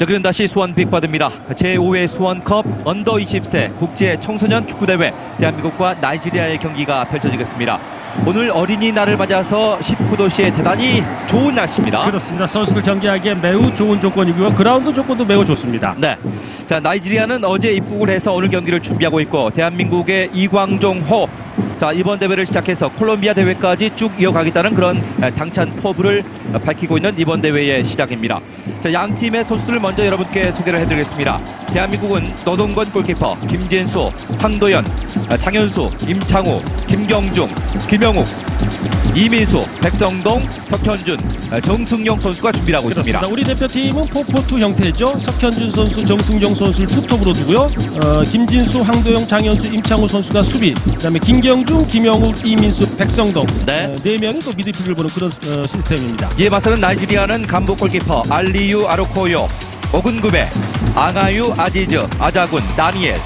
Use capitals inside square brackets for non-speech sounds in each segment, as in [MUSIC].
여기는 다시 수원 빅버드입니다. 제5회 수원컵 under 20세 국제 청소년 축구대회 대한민국과 나이지리아의 경기가 펼쳐지겠습니다. 오늘 어린이날을 맞아서 19도씨에 대단히 좋은 날씨입니다. 그렇습니다. 선수들 경기하기에 매우 좋은 조건이고요. 그라운드 조건도 매우 좋습니다. 네. 자, 나이지리아는 어제 입국을 해서 오늘 경기를 준비하고 있고 대한민국의 이광종호 자, 이번 대회를 시작해서 콜롬비아 대회까지 쭉 이어가겠다는 그런 당찬 포부를 밝히고 있는 이번 대회의 시작입니다. 자, 양 팀의 선수들을 먼저 여러분께 소개를 해드리겠습니다. 대한민국은 노동건 골키퍼, 김진수, 황도현, 장현수, 임창우, 김경중, 김영 욱, 이민수, 백성동, 석현준, 정승용 선수가 준비를 하고 그렇습니다. 있습니다. 우리 대표팀은 4포2 형태죠. 석현준 선수, 정승용 선수를 투톱으로 두고요. 어, 김진수, 황도영, 장현수, 임창우 선수가 수비. 그다음에 김경중, 김영욱, 이민수, 백성동. 네. 어, 네 명이 또 미드필드를 보는 그런 어, 시스템입니다. 이에 맞서는 나이지리아는 감독 골키퍼 알리유 아로코요, 오근구베, 앙아유 아지즈, 아자군, 다니엘,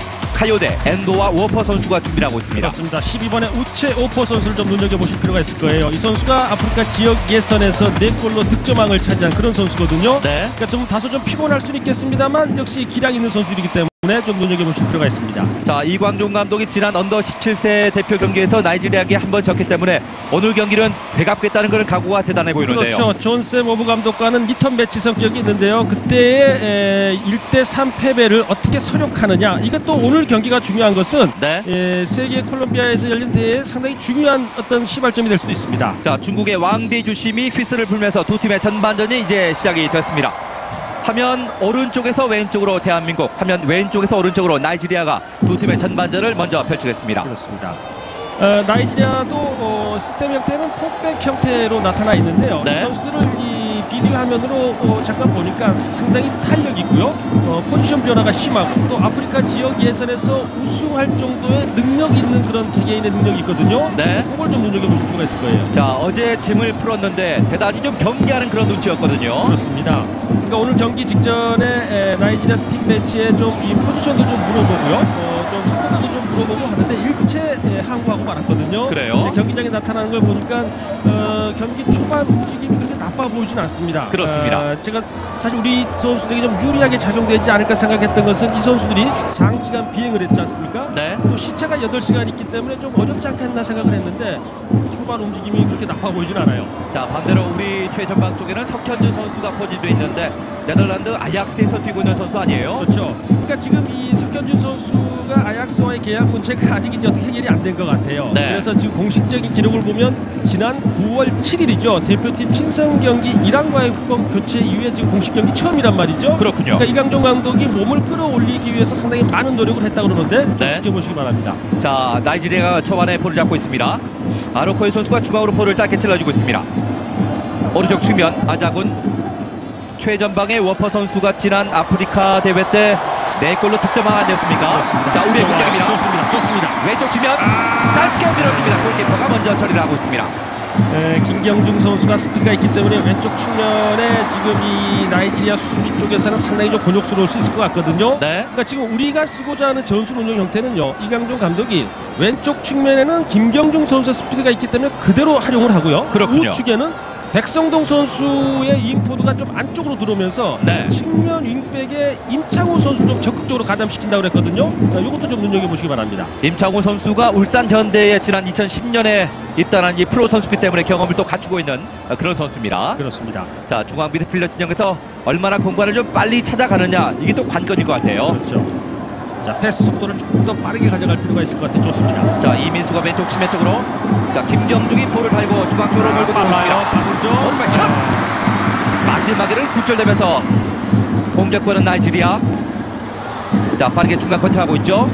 카요데, 엔도와 워퍼 선수가 준비를 하고 있습니다. 그렇습니다. 12번의 우체 오퍼 선수를 좀 눈여겨보실 필요가 있을 거예요. 이 선수가 아프리카 지역 예선에서 4골로 득점왕을 차지한 그런 선수거든요. 네. 그러니까 좀 다소 좀 피곤할 수는 있겠습니다만 역시 기량 있는 선수이기 때문에 좀 눈여겨보실 필요가 있습니다. 자 이광종 감독이 지난 under 17세 대표 경기에서 나이지리아에게 한번 졌기 때문에 오늘 경기는 되갚겠다는 그런 각오가 대단해 보이는데요. 그렇죠. 존 샘 오부 감독과는 리턴 매치 성격이 있는데요. 그때의 1대 3 패배를 어떻게 설욕하느냐. 이것도 오늘 경기가 중요한 것은 네. 에, 세계 콜롬비아에서 열린 대회에 상당히 중요한 어떤 시발점이 될 수도 있습니다. 자 중국의 왕디 주심이 휘슬을 불면서 두 팀의 전반전이 이제 시작이 됐습니다. 화면 오른쪽에서 왼쪽으로 대한민국, 화면 왼쪽에서 오른쪽으로 나이지리아가 두 팀의 전반전을 먼저 펼치겠습니다. 그렇습니다. 어, 나이지리아도 어, 시스템 형태는 포백 형태로 나타나 있는데요. 네. 이 선수들을 이 비디오 화면으로 어, 잠깐 보니까 상당히 탄력 있고요. 어, 포지션 변화가 심하고 또 아프리카 지역 예선에서 우승할 정도의 능력 있는 그런 개개인의 능력이 있거든요. 네. 그걸 좀 눈여겨보실 필요가 있을 거예요. 자 어제 짐을 풀었는데 대단히 좀 경계하는 그런 눈치였거든요. 그렇습니다. 그러니까 오늘 경기 직전에 에, 나이지리아 팀 매니저에 좀 이 포지션도 좀 물어보고요. 어, 좀 스코어도 좀 물어보고 하는데 일체 에, 함구하고 말았거든요. 그래요? 네, 경기장에 나타나는 걸 보니까 어, 경기 초반 움직임이 나빠 보이진 않습니다. 그렇습니다. 어, 제가 사실 우리 선수들에게 좀 유리하게 작용되지 않을까 생각했던 것은 이 선수들이 장기간 비행을 했지 않습니까? 네. 또 시차가 8시간 있기 때문에 좀 어렵지 않겠나 생각을 했는데 초반 움직임이 그렇게 나빠 보이진 않아요. 자 반대로 우리 최전방 쪽에는 석현준 선수가 포진돼 있는데 네덜란드 아약스에서 뛰고 있는 선수 아니에요? 그렇죠. 그러니까 지금 이 석현준 선수가 아약스와의 계약 문제가 아직 이제 어떻게 해결이 안 된 것 같아요. 네. 그래서 지금 공식적인 기록을 보면 지난 9월 7일이죠. 대표팀 친선 경기 이란과의 교체 이후에 지금 공식 경기 처음이란 말이죠. 그렇군요. 그러니까 이강정 감독이 몸을 끌어올리기 위해서 상당히 많은 노력을 했다고 그러는데 좀 네. 지켜보시기 바랍니다. 자 나이지리아가 초반에 볼을 잡고 있습니다. 아로코이 선수가 중앙으로 볼을 짧게 찔러주고 있습니다. 오른쪽 측면 아자군 최전방의 워퍼 선수가 지난 아프리카 대회 때 네 골로 득점왕 아니었습니까? 자 우리의 공격입니다. 좋습니다. 좋습니다. 왼쪽 측면 짧게 밀어줍니다. 골키퍼가 먼저 처리를 하고 있습니다. 네, 김경중 선수가 스피드가 있기 때문에 왼쪽 측면에 지금 이 나이지리아 수비 쪽에서는 상당히 좀 곤욕스러울 수 있을 것 같거든요. 네. 그러니까 지금 우리가 쓰고자 하는 전술 운영 형태는요. 이강종 감독이 왼쪽 측면에는 김경중 선수의 스피드가 있기 때문에 그대로 활용을 하고요. 그렇군요. 우측에는 백성동 선수의 인포드가 좀 안쪽으로 들어오면서 네. 측면 윙백에 임창호 선수 좀 적극적으로 가담시킨다고 그랬거든요. 이것도 좀 눈여겨보시기 바랍니다. 임창호 선수가 울산 현대에 지난 2010년에 입단한 이 프로 선수기 때문에 경험을 또 갖추고 있는 그런 선수입니다. 그렇습니다. 자 중앙 미드필더 진영에서 얼마나 공간을 좀 빨리 찾아가느냐 이게 또 관건일 것 같아요. 그렇죠. 자 패스 속도를 조금 더 빠르게 가져갈 필요가 있을 것 같아요. 좋습니다. 자 이민수가 왼쪽 측면 쪽으로 자 김경중이 볼을 달고 중앙 쪽으로 몰고 들어옵니다. 빠르죠. 오른발 샷! 마지막에는 굴절되면서 공격권은 나이지리아. 자 빠르게 중간 커트하고 있죠.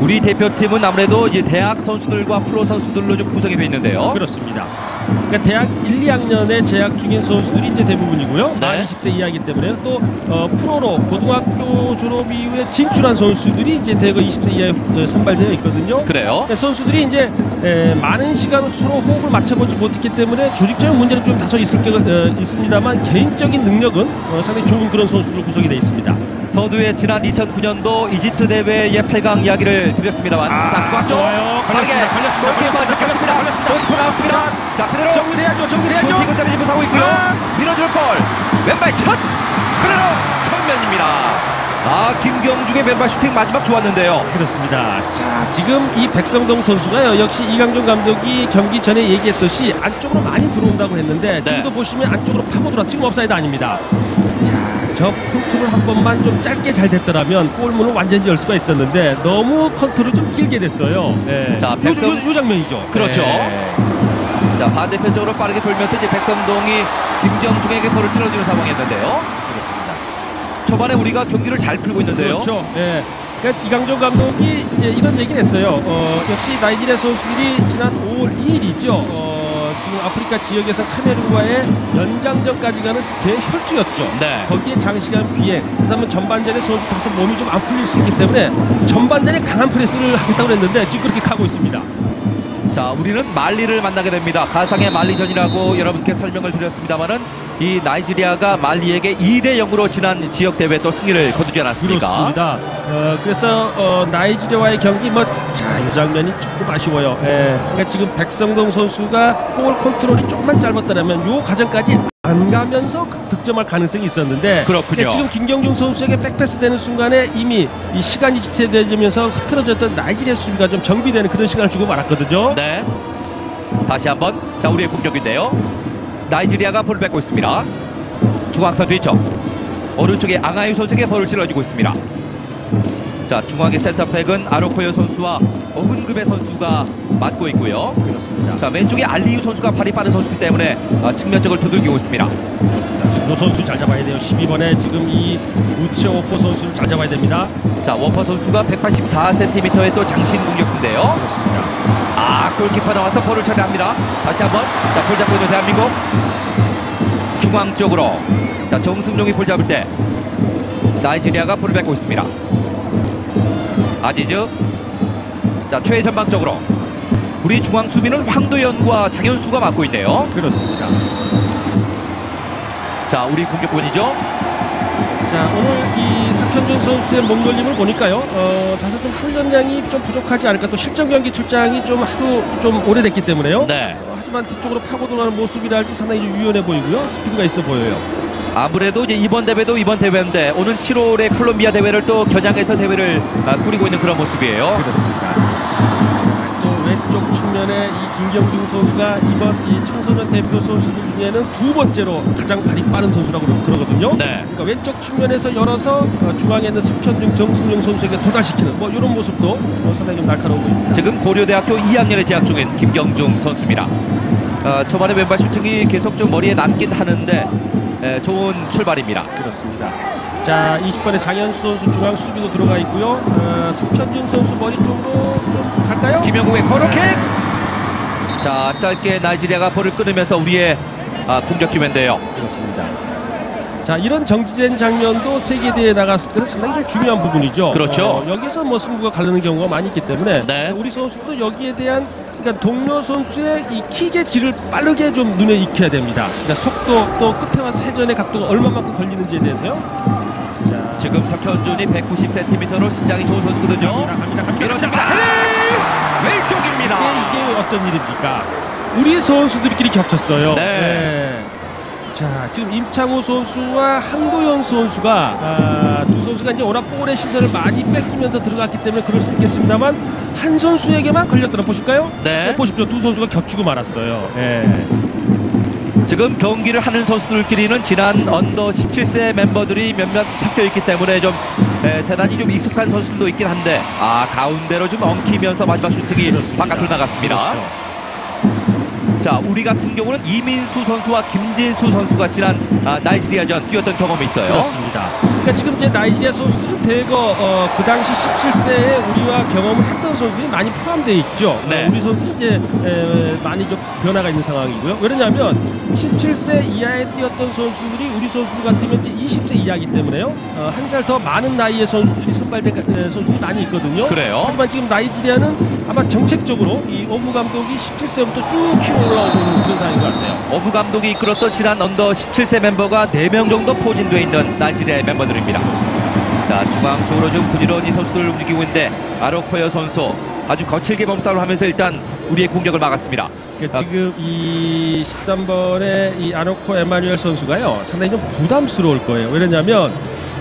우리 대표팀은 아무래도 이제 대학 선수들과 프로 선수들로 좀 구성이 되어 있는데요. 그렇습니다. 그러니까 대학 1, 2학년에 재학 중인 선수들이 이제 대부분이고요. 네. 만 20세 이하이기 때문에 또 어, 프로로 고등학교 졸업 이후에 진출한 선수들이 이제 대거 20세 이하에 어, 선발되어 있거든요. 그래요. 그러니까 선수들이 이제 에, 많은 시간을 서로 호흡을 맞춰보지 못했기 때문에 조직적인 문제는 좀 다소 있을 게, 어, 있습니다만 개인적인 능력은 어, 상당히 좋은 그런 선수들 구성이 되어 있습니다. 서두에 지난 2009년도 이집트 대회의 8강 이야기를 드렸습니다만 아, 자 들어왔죠 좋아요. 걸렸습니다. 걸렸습니다. 골키퍼 걸렸습니다. 골키퍼 나왔습니다 자 그대로 정리해야죠. 정리해야죠. 슈팅을 때리지 못하고 있고요 아. 밀어줄 볼 왼발 첫 그대로 정면입니다 아 김경중의 왼발 슈팅 마지막 좋았는데요 그렇습니다. 자, 지금 이 백성동 선수가요. 역시 이광종 감독이 경기 전에 얘기했듯이 안쪽으로 많이 들어온다고 했는데 네. 지금도 보시면 안쪽으로 파고들어 지금 오프사이드 아닙니다. 자, 저 컨트롤 한 번만 좀 짧게 잘 됐더라면 골문을 완전히 열 수가 있었는데 너무 컨트롤 좀 길게 됐어요. 네. 자, 요, 백성- 요, 요 장면이죠. 그렇죠. 네. 자 반대편 쪽으로 빠르게 돌면서 이제 백성동이 김경중에게 볼을 찔러주는 상황이었는데요 그렇습니다. 초반에 우리가 경기를 잘 풀고 있는데요 그렇죠. 예. 그러니까 이광종 감독이 이제 이런 얘기를 했어요. 어, 역시 나이지리아 선수들이 지난 5월 2일이죠. 어, 아프리카 지역에서 카메룬과의 연장전까지 가는 대혈투였죠. 네. 거기에 장시간 비행, 그다음에 전반전에 선수 다소 몸이 좀 안 풀릴 수 있기 때문에 전반전에 강한 프레스를 하겠다고 했는데 지금 그렇게 가고 있습니다. 자, 우리는 말리를 만나게 됩니다. 가상의 말리전이라고 여러분께 설명을 드렸습니다만은 이 나이지리아가 말리에게 2대 0으로 지난 지역 대회 또 승리를 거두지 않았습니까? 그렇습니다. 어, 그래서 어, 나이지리아와의 경기 뭐, 자, 이 장면이 조금 아쉬워요. 예. 그러니까 지금 백성동 선수가 볼 컨트롤이 조금만 짧았더라면 요 과정까지 안 가면서 그 득점할 가능성이 있었는데 그렇군요. 예, 지금 김경중 선수에게 백패스 되는 순간에 이미 이 시간이 지체되면서 흐트러졌던 나이지리아 수비가 좀 정비되는 그런 시간을 주고 말았거든요. 네. 다시 한번 자 우리의 공격인데요. 나이지리아가 볼을 뺏고 있습니다. 중앙선 뒤쪽 오른쪽에 앙하유 선수에게 볼을 찔러주고 있습니다. 자 중앙의 센터백은 아로코요 선수와 어근급의 선수가 맡고 있고요. 그렇습니다. 자 왼쪽에 알리유 선수가 발이 빠른 선수이기 때문에 아, 측면적을 두들기고 있습니다. 그렇습니다. 요 선수 잘 잡아야 돼요. 12번에 지금 이 우체 오포 선수를 잘 잡아야 됩니다. 자 워퍼 선수가 184cm의 또 장신 공격수인데요. 그렇습니다. 아 골키퍼 나와서 볼을 처리합니다. 다시 한번 자 볼 잡고 있는 대한민국 중앙 쪽으로 자 정승용이 볼 잡을 때 나이지리아가 볼을 뺏고 있습니다. 아지즈 자 최전방 쪽으로 우리 중앙 수비는 황도현과 장현수가 맡고 있네요. 그렇습니다. 자 우리 공격권이죠. 자 오늘 이 석현준 선수의 몸놀림을 보니까요 어, 다소 좀 훈련량이 좀 부족하지 않을까 또 실전 경기 출장이 좀 하도 좀 오래됐기 때문에요 네. 어, 하지만 뒤쪽으로 파고들어가는 모습이랄지 상당히 좀 유연해 보이고요 스피드가 있어 보여요 아무래도 이제 이번 대회도 이번 대회인데 오는 7월에 콜롬비아 대회를 또 겨냥해서 대회를 아, 꾸리고 있는 그런 모습이에요. 그렇습니다 반면에 이 김경중 선수가 이번 이 청소년 대표 선수들 중에는 두 번째로 가장 발이 빠른 선수라고 그러거든요. 네. 그러니까 왼쪽 측면에서 열어서 어, 중앙에 있는 승현중 정승용 선수에게 도달시키는 뭐 이런 모습도 뭐 상당히 좀 날카로운 보입니다. 지금 고려대학교 2학년에 재학 중인 김경중 선수입니다. 어, 초반에 왼발 슈팅이 계속 좀 머리에 남긴 하는데 에, 좋은 출발입니다. 그렇습니다. 자, 20번의 장현수 선수 중앙 수비도 들어가 있고요. 어, 승천준 선수 머리 쪽으로 좀 갈까요? 김영국의 코너킥! 네. 자 짧게 나이지리아가 볼을 끊으면서 우리의 아, 공격 기회인데요. 그렇습니다. 자, 이런 정지된 장면도 세계 대회에 나갔을 때는 상당히 좀 중요한 부분이죠. 그렇죠. 어, 여기서 뭐 승부가 갈리는 경우가 많이 있기 때문에 네. 우리 선수도 여기에 대한 그러니까 동료 선수의 이 킥의 질을 빠르게 좀 눈에 익혀야 됩니다. 그러니까 속도 또 끝에 와서 회전의 각도가 얼마만큼 걸리는지에 대해서요. 자, 지금 석현준이 190cm로 신장이 좋은 선수거든요. 갑니다, 갑니다, 갑니다. 헤딩! 왼쪽입니다. 어떤 일입니까? 우리 선수들끼리 겹쳤어요. 네. 자, 지금 임창우 선수와 한도현 선수가 아, 두 선수가 이제 워낙 볼의 시선을 많이 뺏기면서 들어갔기 때문에 그럴 수도 있겠습니다만 한 선수에게만 걸렸더라 보실까요? 네. 어, 보십시오. 두 선수가 겹치고 말았어요. 예. 지금 경기를 하는 선수들끼리는 지난 언더 17세 멤버들이 몇몇 섞여 있기 때문에 좀 에, 대단히 좀 익숙한 선수도 있긴 한데 아 가운데로 좀 엉키면서 마지막 슈팅이 그렇습니다. 바깥으로 나갔습니다. 그렇죠. 자 우리 같은 경우는 이민수 선수와 김진수 선수가 지난 아, 나이지리아전 뛰었던 경험이 있어요. 그렇습니다. 그러니까 지금 이제 나이지리아 선수들은 대거 어, 그 당시 17세에 우리와 경험을 했던 선수들이 많이 포함되어 있죠. 네. 어, 우리 선수는 이제 에, 많이 좀 변화가 있는 상황이고요. 왜냐하면 17세 이하에 뛰었던 선수들이 우리 선수들 같으면 이제 20세 이하이기 때문에요. 어, 한살 더 많은 나이의 선수들이 선발된 에, 선수들이 많이 있거든요. 그래요? 하지만 지금 나이지리아는 아마 정책적으로 이 오무 감독이 17세부터 쭉 키워 올라오고 있는 그런 상황인 것 같아요. 어부 감독이 이끌었던 지난 언더 17세 멤버가 4명 정도 포진되어 있는 나이지리아의 멤버들 입니다. 자 중앙 쪽으로 좀 부지런히 선수들 움직이고 있는데 아로코여 선수 아주 거칠게 몸싸움을 하면서 일단 우리의 공격을 막았습니다. 그러니까 아. 지금 이 13번의 이 아노코 에마뉴엘 선수가요 상당히 좀 부담스러울 거예요. 왜냐하면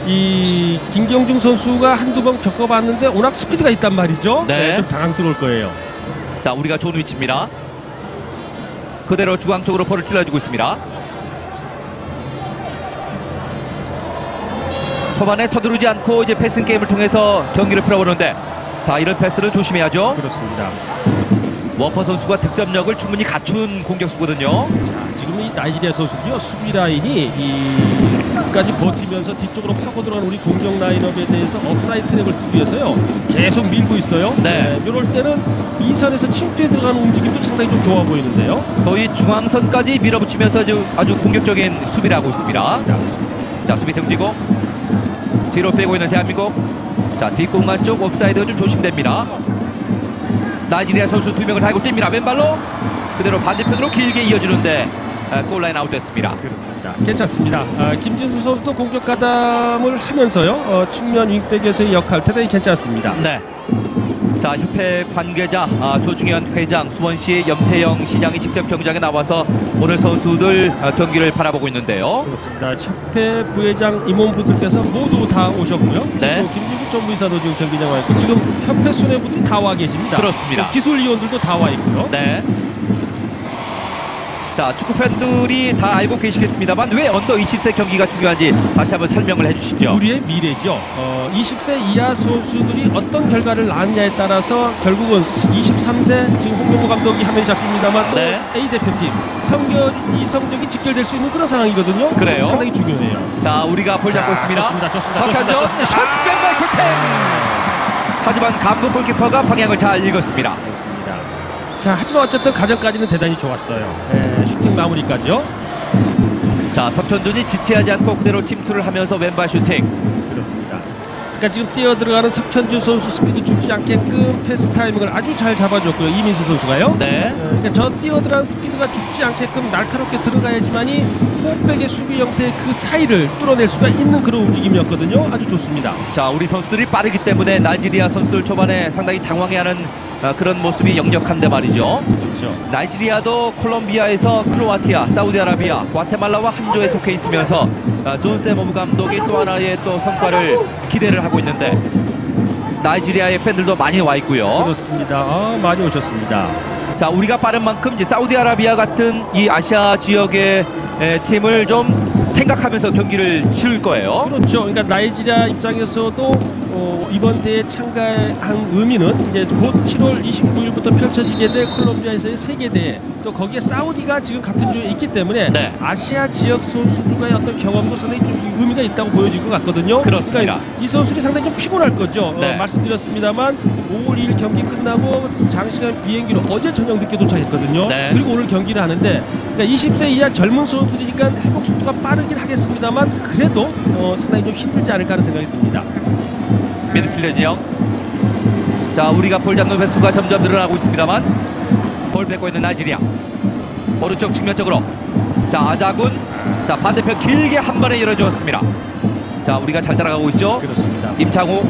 이 김경중 선수가 한두 번 겪어봤는데 워낙 스피드가 있단 말이죠. 네. 좀 당황스러울 거예요. 자 우리가 좋은 위치입니다. 그대로 중앙 쪽으로 볼을 찔러주고 있습니다. 초반에 서두르지 않고 이제 패싱 게임을 통해서 경기를 풀어보는데 자 이런 패스는 조심해야죠. 그렇습니다. 워퍼 선수가 득점력을 충분히 갖춘 공격수거든요. 자, 지금 이 나이지리아 선수도요 수비 라인이 이 끝까지 버티면서 뒤쪽으로 파고 들어가는 우리 공격 라인업에 대해서 오프사이드 트랩을 쓰기 위해서요 계속 밀고 있어요. 네. 이럴 때는 이 선에서 침투에 들어가는 움직임도 상당히 좀 좋아 보이는데요. 거의 중앙선까지 밀어붙이면서 아주, 아주 공격적인 수비를 하고 있습니다. 자 수비 등지고 뒤로 빼고 있는 대한민국 자 뒷공간 쪽 옵사이드가 좀 조심됩니다 나이지리아 선수 두 명을 달고 뜁니다 왼발로 그대로 반대편으로 길게 이어지는데 아, 골라인 아웃됐습니다 그렇습니다. 괜찮습니다. 아, 김진수 선수도 공격 가담을 하면서요 어, 측면 윙백에서의 역할 대단히 괜찮습니다. 네. 자 협회 관계자 아, 조중현 회장 수원시 염태영 시장이 직접 경기장에 나와서 오늘 선수들 아, 경기를 바라보고 있는데요 그렇습니다. 협회 부회장 임원분들께서 모두 다 오셨고요. 네. 김진국 전무이사도 지금 경기장 와 있고 지금 협회 수뇌부들이 다 와 계십니다. 그렇습니다. 또 기술위원들도 다 와 있고요. 네. 자 축구 팬들이 다 알고 계시겠습니다만 왜 언더 20세 경기가 중요한지 다시 한번 설명을 해주시죠. 우리의 미래죠. 어, 20세 이하 선수들이 어떤 결과를 낳느냐에 따라서 결국은 23세 지금 홍명보 감독이 화면이 잡힙니다만 또 네. A 대표팀 성격 이 성적이 직결될 수 있는 그런 상황이거든요. 그래요? 상당히 중요해요. 자 우리가 볼 잡고 자, 있습니다. 좋습니다, 좋습니다, 좋습니다, 슛. 왼발 슈팅. 하지만 감독 골키퍼가 방향을 잘 읽었습니다. 그렇습니다. 자 하지만 어쨌든 가정까지는 대단히 좋았어요. 네, 슈팅 마무리까지요. 자 석현준이 지체하지 않고 그대로 침투를 하면서 왼발 슈팅. 그러니까 지금 뛰어 들어가는 석현준 선수 스피드 죽지 않게끔 패스 타이밍을 아주 잘 잡아줬고요. 이민수 선수가요. 네. 어, 그러니까 저 뛰어 들어간 스피드가 죽지 않게끔 날카롭게 들어가야지만이 포백의 수비 형태의 그 사이를 뚫어낼 수가 있는 그런 움직임이었거든요. 아주 좋습니다. 자 우리 선수들이 빠르기 때문에 나이지리아 선수들 초반에 상당히 당황해하는 어, 그런 모습이 역력한데 말이죠. 그렇죠. 나이지리아도 콜롬비아에서 크로아티아, 사우디아라비아, 과테말라와 한 조에 속해 있으면서 어, 존 샘 오부 감독이 또 하나의 또 성과를 기대를 하고 있는데 나이지리아의 팬들도 많이 와 있고요. 그렇습니다. 아, 많이 오셨습니다. 자 우리가 빠른 만큼 이제 사우디아라비아 같은 이 아시아 지역의 에, 팀을 좀 생각하면서 경기를 치를 거예요. 그렇죠. 그러니까 나이지리아 입장에서도 어, 이번 대회에 참가한 의미는 이제 곧 7월 29일부터 펼쳐지게 될 콜롬비아에서의 세계 대회 또 거기에 사우디가 지금 같은 조에 있기 때문에 네. 아시아 지역 선수들과의 어떤 경험도 상당히 좀 의미가 있다고 보여질 것 같거든요. 그렇습니다. 그러니까 이 선수들이 상당히 좀 피곤할 거죠. 네. 어, 말씀드렸습니다만 5월 2일 경기 끝나고 장시간 비행기로 어제 저녁 늦게 도착했거든요. 네. 그리고 오늘 경기를 하는데 그러니까 20세 이하 젊은 선수들이니까 회복 속도가 빠르긴 하겠습니다만 그래도 어, 상당히 좀 힘들지 않을까 하는 생각이 듭니다. 미드필더 지역. 자 우리가 볼 잡는 횟수가 점점 늘어나고 있습니다만 볼 뺏고 있는 나이지리아. 오른쪽 측면 쪽으로. 자 아자군. 자 반대편 길게 한 번에 열어주었습니다. 자 우리가 잘 따라가고 있죠. 그렇습니다. 임창호.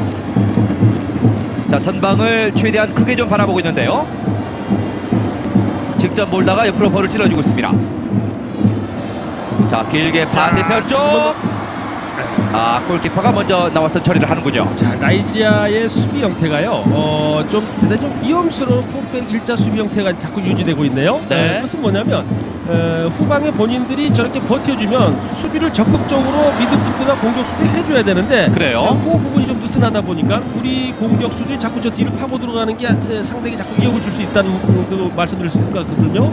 자 전방을 최대한 크게 좀 바라보고 있는데요. 직접 몰다가 옆으로 볼을 찔러주고 있습니다. 자 길게 반대편 쪽. 아 골키퍼가 먼저 나와서 처리를 하는군요. 자 나이지리아의 수비 형태가요. 어, 좀 대단히 좀 위험스러운 포백 일자 수비 형태가 자꾸 유지되고 있네요. 네. 어, 그것은 뭐냐면 어, 후방에 본인들이 저렇게 버텨주면 수비를 적극적으로 미드필드나 공격수들이 해줘야 되는데 그래요? 어, 그 부분이 좀 느슨하다 보니까 우리 공격수들이 자꾸 저 뒤를 파고 들어가는 게 에, 상대에게 자꾸 위협을 줄 수 있다는 그 말씀드릴 수 있을 것 같거든요.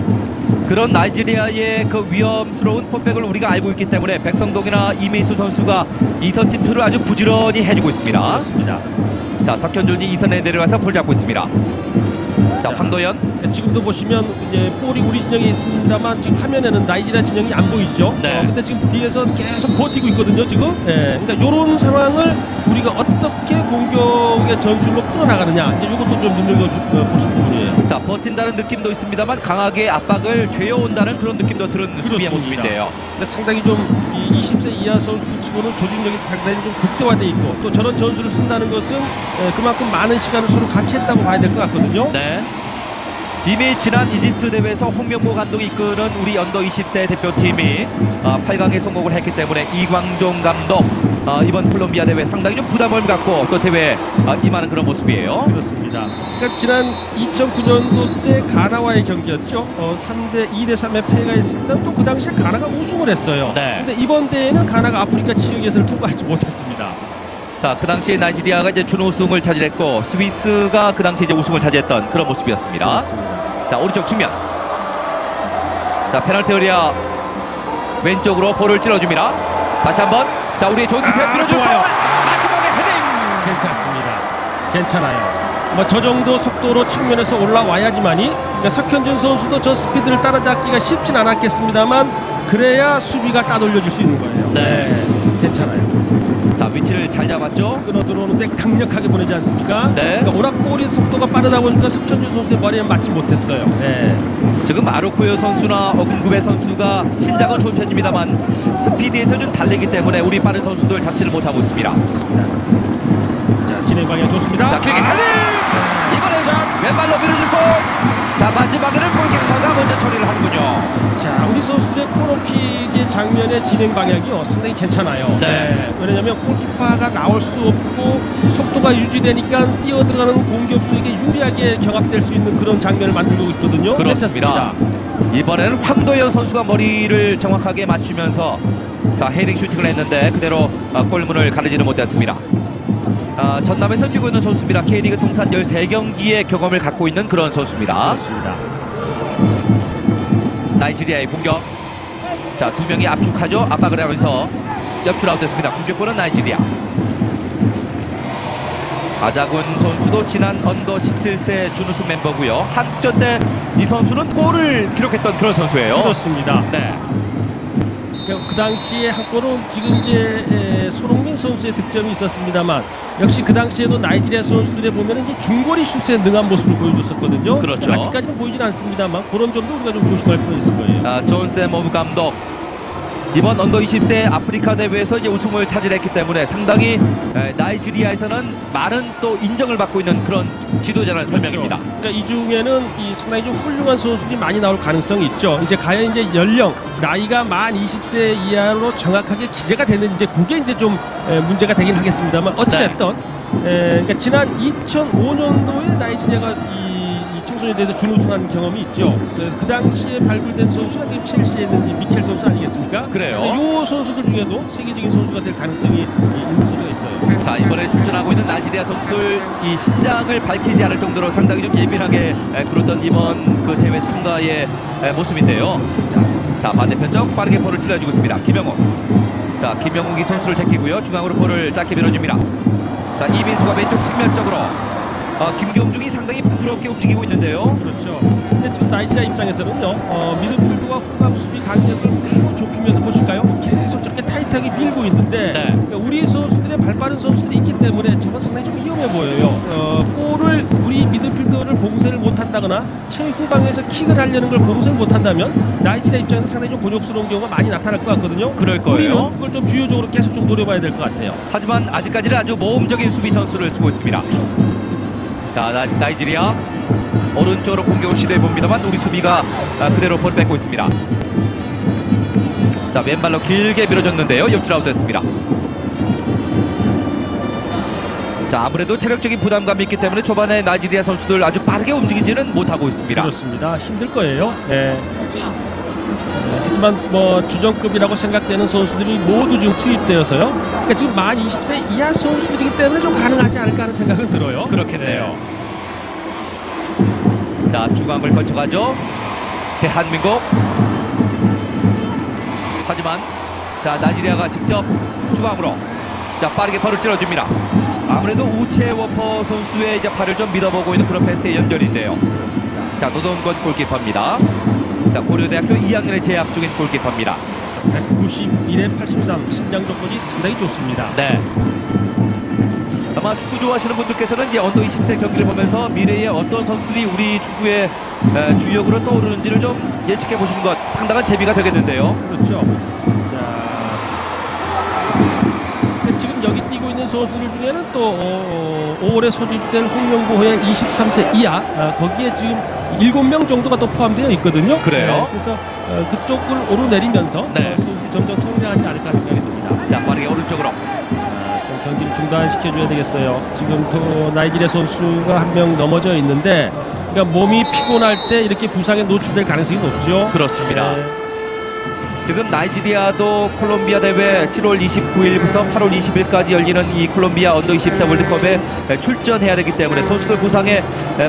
그런 나이지리아의 그 위험스러운 포백을 우리가 알고 있기 때문에 백성동이나 이민수 선수가 이선 침투를 아주 부지런히 해주고 있습니다. 그렇습니다. 자 석현준이 이선에 내려와서 볼 잡고 있습니다. 자 황도현 네, 지금도 보시면 이제 볼이 우리 진영에 있습니다만 지금 화면에는 나이지리아 진영이 안 보이죠. 네. 어, 근데 지금 뒤에서 계속 버티고 있거든요. 지금. 예, 그러니까 이런 상황을 우리가 어떻게 공격의 전술로 풀어나가느냐 이제 이것도 좀 눈여겨 주- 어, 보실. 자 버틴다는 느낌도 있습니다만 강하게 압박을 죄어온다는 그런 느낌도 드는 수비의. 모습인데요. 근데 상당히 좀이 20세 이하 선수들 치고는 조직력이 상당히 좀 극대화돼 있고 또 저런 전술을 쓴다는 것은 예, 그만큼 많은 시간을 서로 같이 했다고 봐야 될 것 같거든요. 네. 이미 지난 이집트 대회에서 홍명보 감독이 이끄는 우리 언더 20세 대표팀이 아, 8강에 성공을 했기 때문에 이광종 감독 아, 이번 콜롬비아 대회 상당히 좀 부담을 갖고 또 대회에 아, 임하는 그런 모습이에요. 그렇습니다. 그러니까 지난 2009년도 때 가나와의 경기였죠. 어, 3대 2대 3의 패가 있습니다. 또 그 당시에 가나가 우승을 했어요. 네. 근데 이번 대회는 가나가 아프리카 지역 예선을 통과하지 못했습니다. 자, 그 당시에 나이지리아가 이제 준우승을 차지했고 스위스가 그 당시에 이제 우승을 차지했던 그런 모습이었습니다. 그렇습니다. 자 오른쪽 측면 자 페널티 에리아 왼쪽으로 볼을 찔러줍니다 다시 한번 자 우리의 좋은 디펜 아, 밀어주고 좋아요. 마지막에 헤딩 괜찮습니다. 괜찮아요. 뭐 저 정도 속도로 측면에서 올라와야지만이 그러니까 석현준 선수도 저 스피드를 따라잡기가 쉽진 않았겠습니다만 그래야 수비가 따돌려질 수 있는 거예요. 네. 괜찮아요. 자 위치를 잘 잡았죠 끊어 들어오는데 강력하게 보내지 않습니까? 네. 그러니까 오락볼이 속도가 빠르다 보니까 석천준 선수의 머리에 맞지 못했어요. 네. 지금 마르코요 선수나 어금구베 선수가 신장은 좋은 편입니다만 스피드에서 좀 달리기 때문에 우리 빠른 선수들 잡지를 못하고 있습니다. 자 진행 방향 좋습니다. 자 길게 아, 헤딩 이번엔 왼발로 밀어주고 자 마지막에는 골키퍼가 먼저 처리를 하는군요 자 우리 선수들의 코너킥의 장면의 진행 방향이요 상당히 괜찮아요. 네. 왜냐하면 골키퍼가 나올 수 없고 속도가 유지되니까 뛰어 들어가는 공격수에게 유리하게 경합될 수 있는 그런 장면을 만들고 있거든요. 그렇습니다. 괜찮습니다. 이번에는 황도현 선수가 머리를 정확하게 맞추면서 자 헤딩 슈팅을 했는데 그대로 아, 골문을 가르지는 못했습니다. 아, 전남에서 뛰고 있는 선수입니다. K리그 통산 13경기의 경험을 갖고 있는 그런 선수입니다. 그렇습니다. 나이지리아의 공격. 자, 두 명이 압축하죠. 압박을 하면서 옆줄 아웃됐습니다. 공격권은 나이지리아. 아자군 선수도 지난 언더 17세 준우승 멤버고요. 한전 때 이 선수는 골을 기록했던 그런 선수예요. 그렇습니다. 네. 그- 그 당시에 한 골은 지금 이제 에, 손흥민 선수의 득점이 있었습니다만 역시 그 당시에도 나이지리아 선수들에 보면 이제 중거리 슛에 능한 모습을 보여줬었거든요. 그렇죠. 아직까지는 보이진 않습니다만 그런 점도 우리가 좀 조심할 필요 있을 거예요. 아, 존 샘 오부 감독 이번 under 20세 아프리카 대회에서 이제 우승을 차지했기 때문에 상당히 에, 나이지리아에서는 많은 또 인정을 받고 있는 그런 지도자라는 설명입니다. 그러니까 이 중에는 이 상당히 좀 훌륭한 선수들이 많이 나올 가능성이 있죠. 이제 과연 이제 연령 나이가 만 20세 이하로 정확하게 기재가 됐는지 이제 그게 이제 좀 에, 문제가 되긴 하겠습니다만 어찌됐든 에, 그러니까 지난 2005년도에 나이지리아가 이, 이 청소년에 대해서 준우승한 경험이 있죠. 그, 그 당시에 발굴된 선수가 지금 첼시에 있는 이 미켈 선수 아니겠습니까? 그래요. 이 선수들 중에도 세계적인 선수가 될 가능성이 이- 있는 선수가 있어요. 자 이번에 출전하고 있는 나이지리아 선수들 이 신장을 밝히지 않을 정도로 상당히 좀 예민하게 에, 굴었던 이번 그 대회 참가의 에, 모습인데요. 자 반대편 쪽 빠르게 볼을 찔러주고 있습니다. 김영욱. 자 김영욱이 선수를 제끼고요. 중앙으로 볼을 짧게 밀어줍니다. 자 이민수가 왼쪽 측면 쪽으로. 어, 김경중이 상당히 부드럽게 움직이고 있는데요. 그렇죠. 근데 지금 나이지리아 입장에서는요, 어, 미드필드와 후방 수비 간격을 매우 좁히면서 보실까요? 계속 저렇게 타이트하게 밀고 있는데 네. 그러니까 우리 선수들의 발빠른 선수들이 있기 때문에 저건 상당히 좀 위험해 보여요. 어, 볼을 우리 미드필더를 봉쇄를 못한다거나 최후방에서 킥을 하려는 걸 봉쇄를 못한다면 나이지리아 입장에서 상당히 좀 곤욕스러운 경우가 많이 나타날 것 같거든요. 그럴 거예요. 그걸 좀 주요적으로 계속 좀 노려봐야 될 것 같아요. 하지만 아직까지는 아주 모험적인 수비 전술을 쓰고 있습니다. 자 나, 나이지리아 오른쪽으로 공격을 시도해 봅니다만 우리 수비가 아, 그대로 볼을 뺏고 있습니다. 자 왼발로 길게 밀어줬는데요. 옆줄 아웃됐습니다. 자 아무래도 체력적인 부담감이 있기 때문에 초반에 나이지리아 선수들 아주 빠르게 움직이지는 못하고 있습니다. 그렇습니다. 힘들 거예요. 네. 네, 하지만 뭐 주전급이라고 생각되는 선수들이 모두 지금 투입되어서요. 그러니까 지금 만 20세 이하 선수들이기 때문에 좀 가능하지 않을까 하는 생각은 들어요. 그렇겠네요. 자 중앙을 거쳐가죠. 대한민국. 하지만 자 나이지리아가 직접 중앙으로 자 빠르게 발을 찔러줍니다. 아무래도 우체 워퍼 선수의 이제 발을 좀 믿어보고 있는 그런 패스의 연결인데요. 자 노동건 골키퍼입니다. 자 고려대학교 2학년에 재학 중인 골키퍼입니다. 191에 83 신장 조건이 상당히 좋습니다. 네. 아마 축구 좋아하시는 분들께서는 이제 언더 20세 경기를 보면서 미래에 어떤 선수들이 우리 축구의 에, 주역으로 떠오르는지를 좀 예측해 보시는 것 상당한 재미가 되겠는데요. 그렇죠. 자, 근데 지금 있는 선수들 중에는 또 어, 5월에 소집된 홍명보의 23세 이하 아, 거기에 지금 7명 정도가 또 포함되어 있거든요. 그래요? 네, 그래서 어, 그쪽을 오르내리면서 네. 선수들이 점점 성장하지 않을까 생각이 듭니다. 자 빠르게 오른쪽으로. 자, 좀 경기를 중단시켜줘야 되겠어요. 지금 또 나이지리아 선수가 한 명 넘어져 있는데 그러니까 몸이 피곤할 때 이렇게 부상에 노출될 가능성이 높죠. 그렇습니다. 네. 지금 나이지리아도 콜롬비아 대회 7월 29일부터 8월 20일까지 열리는 이 콜롬비아 언더 24 월드컵에 출전해야 되기 때문에 선수들 부상에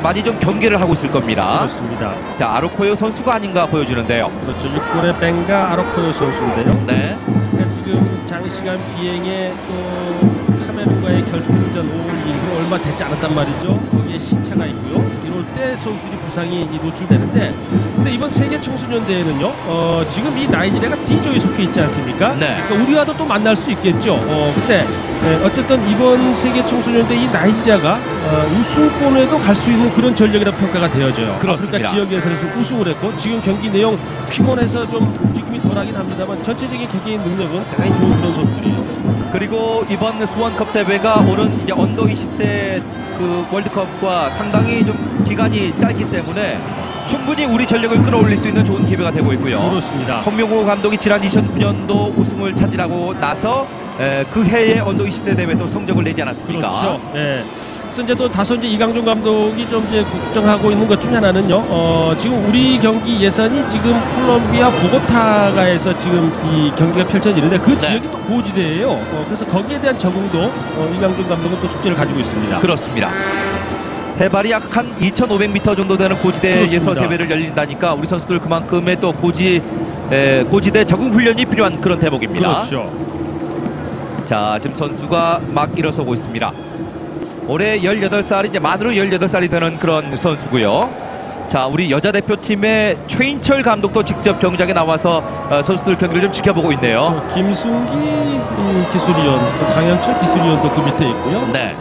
많이 좀 경계를 하고 있을 겁니다. 그렇습니다. 자 아로코요 선수가 아닌가 보여주는데요. 그렇죠. 6골의 벤가 아로코요 선수인데요. 네. 그러니까 지금 장시간 비행에 또 카메룬과의 결승전 5월 이후 얼마 되지 않았단 말이죠. 거기에 시차가 있고요. 때 선수들이 부상이 노출되는데 근데 이번 세계 청소년 대회는요. 어, 지금 이 나이지리아가 D조에 속해 있지 않습니까? 네. 그러니까 우리와도 또 만날 수 있겠죠. 어, 근데 예, 어쨌든 이번 세계 청소년 대회 이 나이지리아가 어, 우승권에도 갈 수 있는 그런 전력이라 평가가 되어져요. 그렇습니다. 아프리카 지역 예선에서 우승을 했고 지금 경기 내용 피곤해서 좀 움직임이 덜하긴 합니다만 전체적인 개개인 능력은 대단히 좋은 그런 선수들이에요. 그리고 이번 수원컵 대회가 오는 이제 언더 20세 그 월드컵과 상당히 좀 기간이 짧기 때문에 충분히 우리 전력을 끌어올릴 수 있는 좋은 기회가 되고 있고요. 그렇습니다. 홍명호 감독이 지난 2009년도 우승을 차지하고 나서 에, 그 해에 언더 20대 대회도 성적을 내지 않았습니까? 그렇죠. 네. 그래서 이제 또 다소 이제 이강준 감독이 좀 이제 걱정하고 있는 것 중에 하나는요. 어, 지금 우리 경기 예선이 지금 콜롬비아 보고타가에서 지금 이 경기가 펼쳐지는데 그 지역이 또 고지대예요. 어, 그래서 거기에 대한 적응도 어, 이강준 감독은 또 숙제를 가지고 있습니다. 그렇습니다. 해발이 약 한 2,500m 정도 되는 고지대에서. 대회를 열린다니까 우리 선수들 그만큼의 또 고지 에, 고지대 적응 훈련이 필요한 그런 대목입니다. 그렇죠. 자, 지금 선수가 막 일어서고 있습니다. 올해 18살이 이제 만으로 18살이 되는 그런 선수고요. 자, 우리 여자 대표팀의 최인철 감독도 직접 경기장에 나와서 어, 선수들 경기를 좀 지켜보고 있네요. 저 김순기 음, 기술위원, 또 강현철 기술위원도 그 밑에 있고요. 네.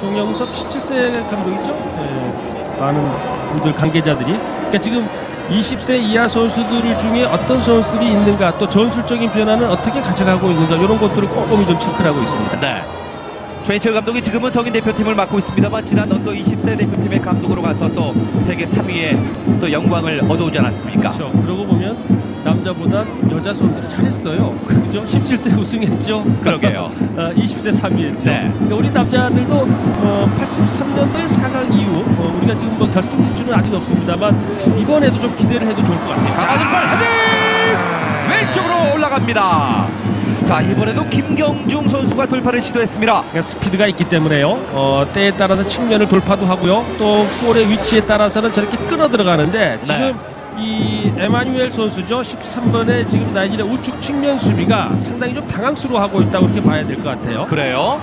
송영섭 17세 감독이죠. 네, 많은 분들 관계자들이. 그러니까 지금 20세 이하 선수들 중에 어떤 선수들이 있는가, 또 전술적인 변화는 어떻게 가져가고 있는가 이런 것들을 꼼꼼히 좀 체크를 하고 있습니다. 네. 최인철 감독이 지금은 성인 대표팀을 맡고 있습니다만 지난 언더 20세 대표팀의 감독으로 가서 또 세계 3위의 또 영광을 얻어오지 않았습니까? 그렇죠. 그러고 보면 남자보다 여자 선수들이 잘했어요. 그죠? 17세 우승했죠. 그러게요. [LAUGHS] 어, 20세 3위했죠. 네. 그러니까 우리 남자들도 어, 83년도에 4강 이후 어, 우리가 지금 뭐 결승 진출은 아직 없습니다만 이번에도 좀 기대를 해도 좋을 것 같아요. 강하늘 발 헤딩! 왼쪽으로 올라갑니다. 자, 이번에도 김경중 선수가 돌파를 시도했습니다. 그러니까 스피드가 있기 때문에요. 어, 때에 따라서 측면을 돌파도 하고요. 또 볼의 위치에 따라서는 저렇게 끊어 들어가는데 지금 네. 이 에마뉴엘 선수죠. 13번에 지금 나이지리아 우측 측면 수비가 상당히 좀 당황스러워하고 있다고 이렇게 봐야 될 것 같아요. 그래요.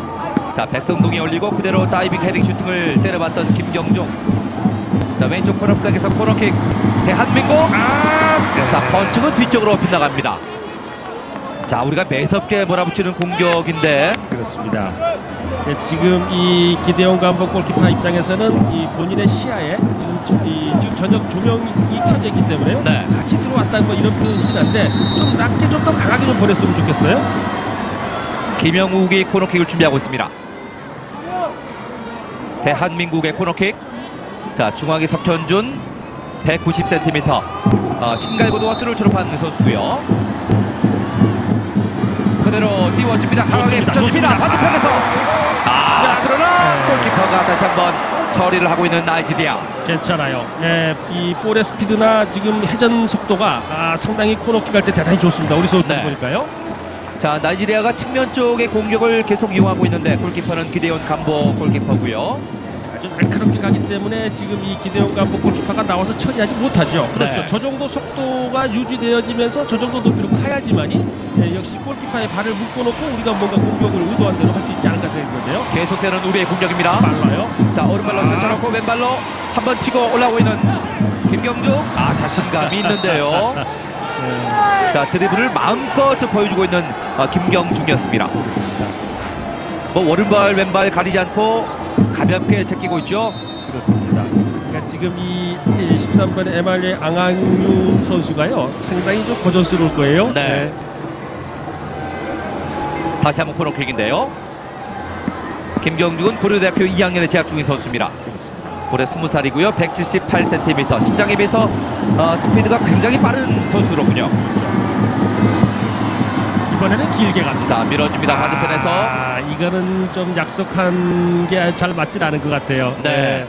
자, 백성동이 올리고 그대로 다이빙 헤딩 슈팅을 때려봤던 김경중. 자, 왼쪽 코너 플락에서 코너킥 대한민국. 아, 자, 펀칭은 뒤쪽으로 빗나갑니다. 자, 우리가 매섭게 몰아붙이는 공격인데 그렇습니다. 네, 지금 이 기대용 감독 골키퍼 입장에서는 이 본인의 시야에 지금, 저- 이, 지금 저녁 조명이 켜져 있기 때문에요. 네. 같이 들어왔다 뭐 이런 표현이긴 한데 좀 낮게 좀 더 강하게 좀 보냈으면 좋겠어요. 김영욱이 코너킥을 준비하고 있습니다. 대한민국의 코너킥. 자, 중앙에 석현준 190cm. 어, 신갈고등학교를 졸업한 선수고요. 그대로 띄워줍니다. 강하게. 붙여줍니다. 반대편에서. 아, 자, 그러나 네. 골키퍼가 다시 한번 처리를 하고 있는 나이지리아. 괜찮아요. 예, 이 볼의 스피드나 지금 회전 속도가 아, 상당히 코너킥 할 때 대단히 좋습니다. 우리 선수 네. 보니까요. 자, 나이지리아가 측면 쪽의 공격을 계속 이용하고 있는데 골키퍼는 기대온 감보 골키퍼고요. 아주 날카롭게 가기 때문에 지금 이 기대용 감독 골키퍼가 나와서 처리하지 못하죠. 그렇죠. 네. 저 정도 속도가 유지되어지면서 저 정도 높이로 가야지만이 예, 역시 골키퍼의 발을 묶어놓고 우리가 뭔가 공격을 의도한 대로 할 수 있지 않을까 생각되는데요. 계속되는 우리의 공격입니다. 빨라요. 자 오른발로 젖혀놓고 왼발로 한 번 치고 올라오고 있는 김경중 아 자신감이 있는데요. 네. [LAUGHS] 자 드리블을 마음껏 좀 보여주고 있는 아, 김경중이었습니다. 뭐 오른발 왼발 가리지 않고 가볍게 제끼고 있죠. 그렇습니다. 그러니까 지금 이 13번의 에말레 앙앙유 선수가요 상당히 좀 고전스러울 거예요. 네. 다시 한번 코너킥인데요. 김경중은 고려대학교 2학년에 재학 중인 선수입니다. 그렇습니다. 올해 20살이고요. 178cm. 신장에 비해서 어, 스피드가 굉장히 빠른 선수로군요. 이번에는 길게 갑니다. 자 밀어줍니다. 반대편에서 아, 이거는 좀 약속한 게 잘 맞질 않은 것 같아요. 네.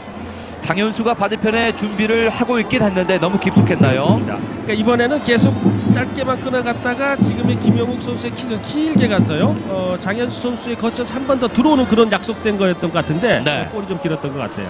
장현수가 반대편에 준비를 하고 있긴 했는데 너무 깊숙했나요? 그렇습니다. 그러니까 이번에는 계속 짧게만 끊어갔다가 지금의 김영욱 선수의 킥은 길게 갔어요. 어, 장현수 선수의 거쳐서 한 번 더 들어오는 그런 약속된 거였던 것 같은데 네. 골이 좀 길었던 것 같아요.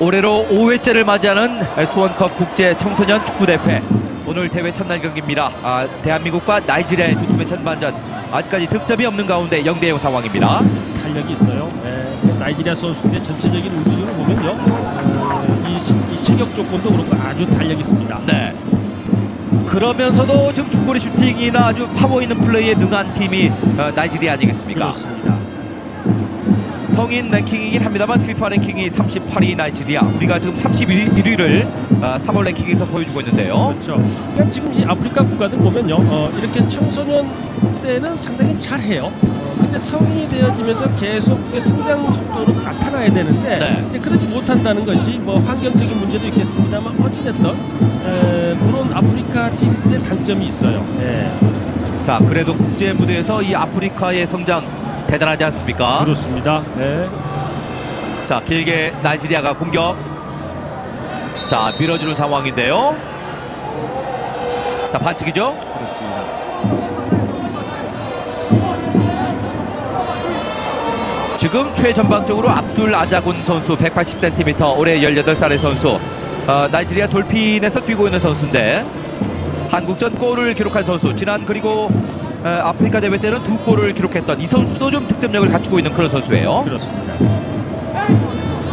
올해로 5회째를 맞이하는 수원컵 국제 청소년 축구대회 오늘 대회 첫날 경기입니다. 아, 대한민국과 나이지리아의 두 팀의 전반전 아직까지 득점이 없는 가운데 0대0 상황입니다. 탄력이 있어요. 예, 나이지리아 선수들의 전체적인 움직임을 보면요, 어, 이, 시- 이 체격 조건도 그렇고 아주 탄력 있습니다. 네. 그러면서도 지금 중거리 슈팅이나 아주 파워 있는 플레이에 능한 팀이 어, 나이지리아 아니겠습니까? 그렇습니다. 성인 랭킹이긴 합니다만 FIFA 랭킹이 38위 나이지리아 우리가 지금 31위를 3월 랭킹에서 보여주고 있는데요. 그렇죠. 그러니까 지금 이 아프리카 국가들 보면요, 어, 이렇게 청소년 때는 상당히 잘해요. 어, 근데 성인이 되어지면서 계속 그 성장 속도로 나타나야 되는데 네. 그러지 못한다는 것이 뭐 환경적인 문제도 있겠습니다만 어찌됐든 에, 그런 아프리카 팀의 단점이 있어요. 예, 자 그래도 국제 무대에서 이 아프리카의 성장 대단하지 않습니까? 그렇습니다. 예. 자 길게 나이지리아가 공격 자 밀어주는 상황인데요 자 반칙이죠 그렇습니다. 지금 최전방적으로 압둘 아자군 선수 180cm 올해 18살의 선수 어, 나이지리아 돌핀에서 뛰고 있는 선수인데 한국전 골을 기록한 선수 지난 그리고 어, 아프리카 대회 때는 두 골을 기록했던 이 선수도 좀 득점력을 갖추고 있는 그런 선수예요. 그렇습니다.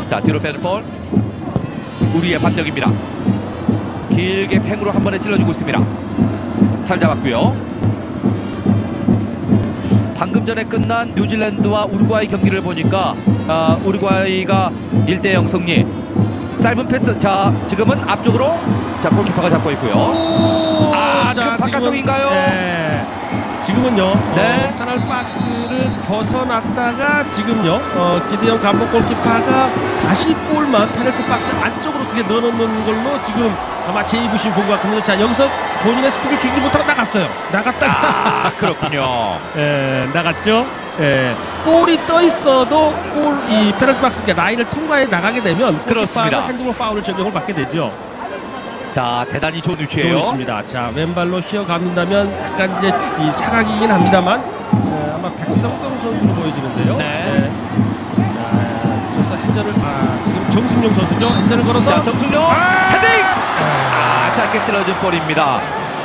자 뒤로 빼는 볼. 우리의 반격입니다. 길게 팽으로 한 번에 찔러주고 있습니다. 잘 잡았고요. 방금 전에 끝난 뉴질랜드와 우루과이 경기를 보니까 아, 우루과이가 1대0 승리. 짧은 패스 자 지금은 앞쪽으로. 자 골키퍼가 잡고 있고요. 아, 지금 바깥쪽인가요? 네. 지금은요. 네. 어, 페널 박스를 벗어났다가 지금요. 어, 기대형 감독 골키퍼가 다시 볼만 페널티 박스 안쪽으로 그게 넣어놓는 걸로 지금 아마 제 입으신 본 것 같은데 자 여기서 본인의 스피드를 줄이지 못하고 나갔어요. 나갔다가 아 그렇군요 [LAUGHS] 예, 나갔죠. 예, 볼이 떠 있어도 골이 페널티 박스 그러니까 라인을 통과해 나가게 되면 그렇습니다. 핸드볼 파울을 적용을 받게 되죠. 자 대단히 좋은 좋은 위치예요 위치입니다. 자 왼발로 휘어감는다면 약간 이제 이 사각이긴 합니다만 어, 아마 백성동 선수로 보여지는데요. 네. 자 저서 해저를 아 지금 정승용 선수죠. 해저를 걸어서 자 정승용 아! 헤딩 아 짧게 찔러준 볼입니다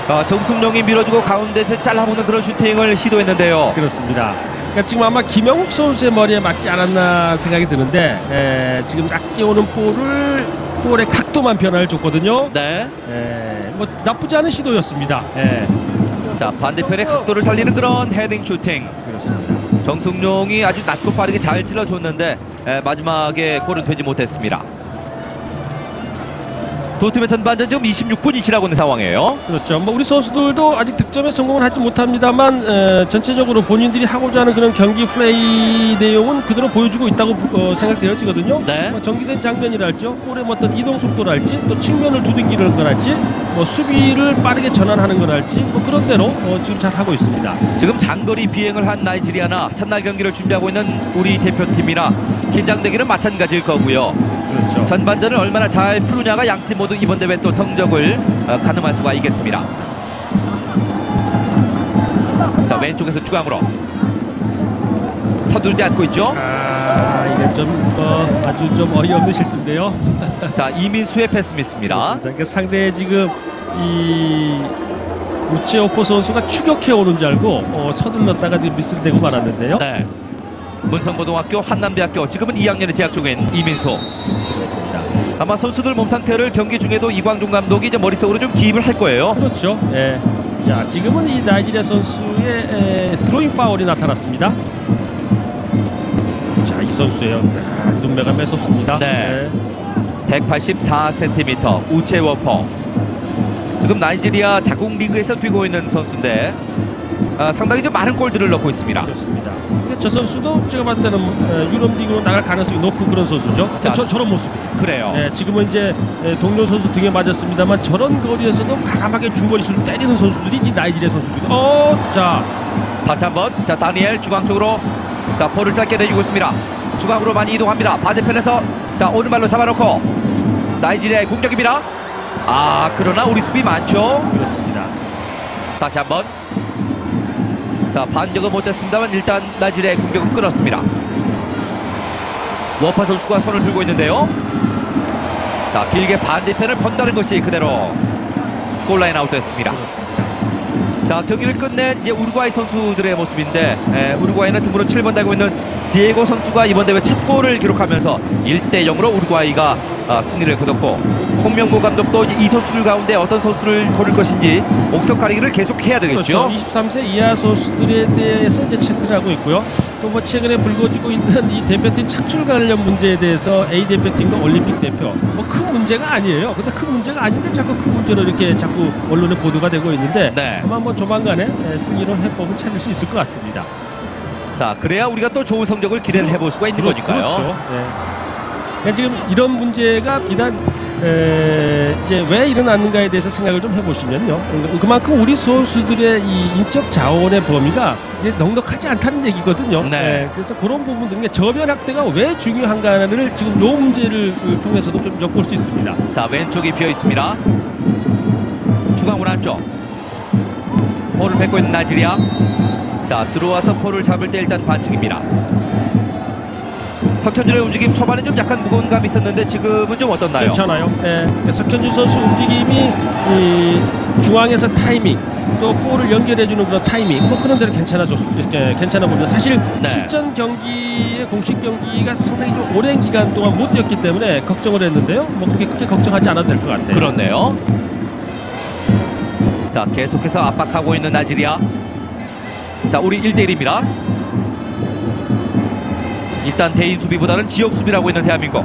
아, 정승용이 밀어주고 가운데서 잘라보는 그런 슈팅을 시도했는데요 그렇습니다. 그러니까 지금 아마 김영욱 선수의 머리에 맞지 않았나 생각이 드는데 에, 지금 낮게 오는 볼을 볼의 각도만 변화를 줬거든요. 네. 에, 뭐 나쁘지 않은 시도였습니다. 예, 자 반대편의 각도를 살리는 그런 헤딩 슈팅 그렇습니다. 정승용이 아주 낮고 빠르게 잘 찔러줬는데 에, 마지막에 골은 되지 못했습니다 두 팀의 전반전 지금 26분이 지나고 있는 상황이에요 그렇죠. 뭐 우리 선수들도 아직 득점에 성공을 하지 못합니다만 에, 전체적으로 본인들이 하고자 하는 그런 경기 플레이 내용은 그대로 보여주고 있다고 어, 생각되어지거든요. 네. 뭐 정기된 장면이랄지요, 볼의 뭐 어떤 이동 속도랄지, 또 측면을 두들기는 거랄지, 뭐 수비를 빠르게 전환하는 거랄지, 뭐 그런 대로 어, 지금 잘 하고 있습니다. 지금 장거리 비행을 한 나이지리아나 첫날 경기를 준비하고 있는 우리 대표팀이나 긴장되기는 마찬가지일 거고요 그렇죠. 전반전을 얼마나 잘 풀느냐가 양팀 모두 이번 대회 또 성적을 어, 가늠할 수가 있겠습니다. 자 왼쪽에서 중앙으로 서두르지 않고 있죠. 아, 이게 좀 어, 아주 좀 어이없는 실수인데요. [LAUGHS] 자 이민수의 패스 미스입니다. 그렇습니다. 그러니까 상대 지금 이 우체오포 선수가 추격해 오는 줄 알고 어, 서둘렀다가 지금 미스를 대고 말았는데요. 네. 문성고등학교 한남대학교 지금은 2학년에 재학 중인 이민수. 아마 선수들 몸 상태를 경기 중에도 이광종 감독이 이제 머릿속으로 좀 기입을 할 거예요. 그렇죠. 예. 자, 지금은 이 나이지리아 선수의 에, 스로인 파울이 나타났습니다. 자, 이 선수예요. 아, 눈매가 매섭습니다. 네. 예. 184cm 우체 워포. 지금 나이지리아 자국 리그에서 뛰고 있는 선수인데 아, 상당히 좀 많은 골들을 넣고 있습니다. 그렇습니다. 저 선수도 제가 봤을 때는 에, 유럽 리그로 나갈 가능성이 높은 그런 선수죠. 자, 저, 저런 모습. 그래요. 예, 지금은 이제 에, 동료 선수 등에 맞았습니다만 저런 거리에서도 과감하게 중거리슛을 때리는 선수들이 이 나이지리아 선수들. 어, 자, 다시 한번 자 다니엘 중앙 쪽으로 자 볼을 짧게 내주고 있습니다. 중앙으로 많이 이동합니다. 반대편에서 자 오른발로 잡아놓고 나이지리아의 공격입니다. 아 그러나 우리 수비 많죠. 그렇습니다. 다시 한번 자 반격은 못했습니다만 일단 나이지리아의 공격은 끊었습니다. 워파 선수가 손을 들고 있는데요. 자 길게 반대편을 번다는 것이 그대로 골라인 아웃됐습니다. 자 경기를 끝낸 이제 우루과이 선수들의 모습인데 에, 우루과이는 등번호 7번 달고 있는 디에고 선수가 이번 대회 첫 골을 기록하면서 1대 0으로 우루과이가 아, 승리를 거뒀고 홍명보 감독도 이 선수들 가운데 어떤 선수를 고를 것인지 옥석 가리기를 계속 해야 되겠죠. 그렇죠. 23세 이하 선수들에 대해서 이제 체크를 하고 있고요. 또 뭐 최근에 불거지고 있는 이 대표팀 착출 관련 문제에 대해서 A 대표팀과 올림픽 대표 뭐 큰 문제가 아니에요. 근데 큰 문제가 아닌데 자꾸 큰 문제로 이렇게 자꾸 언론에 보도가 되고 있는데 네. 아마 뭐 조만간에 에, 승리로 해법을 찾을 수 있을 것 같습니다. 자 그래야 우리가 또 좋은 성적을 기대를 해볼 수가 있는 그렇- 거니까요. 그렇죠. 네. 그러니까 지금 이런 문제가 비단 에, 이제 왜 일어났는가에 대해서 생각을 좀 해보시면요. 그만큼 우리 선수들의 이 인적 자원의 범위가 넉넉하지 않다는 얘기거든요. 네. 예, 그래서 그런 부분들, 그러니까 저변 확대가 왜 중요한가를 지금 요 문제를 통해서도 좀 엿볼 수 있습니다. 자 왼쪽이 비어 있습니다. 중앙문 안쪽 볼을 뺏고 있는 나이지리아. 자 들어와서 볼을 잡을 때 일단 반칙입니다. 석현준의 움직임 초반에 좀 약간 무거운 감이 있었는데 지금은 좀 어떻나요? 괜찮아요. 예. 그러니까 석현준 선수 움직임이 이 중앙에서 타이밍 또 볼을 연결해주는 그런 타이밍 뭐 그런 데는 괜찮아졌 예, 괜찮아 보입니다. 사실 네. 실전 경기의 공식 경기가 상당히 좀 오랜 기간 동안 못 뛰었기 때문에 걱정을 했는데요. 뭐 그렇게 크게 걱정하지 않아도 될 것 같아요. 그렇네요. 자 계속해서 압박하고 있는 나이지리아. 자 우리 1대1입니다. 일단 대인 수비보다는 지역 수비라고 있는 대한민국.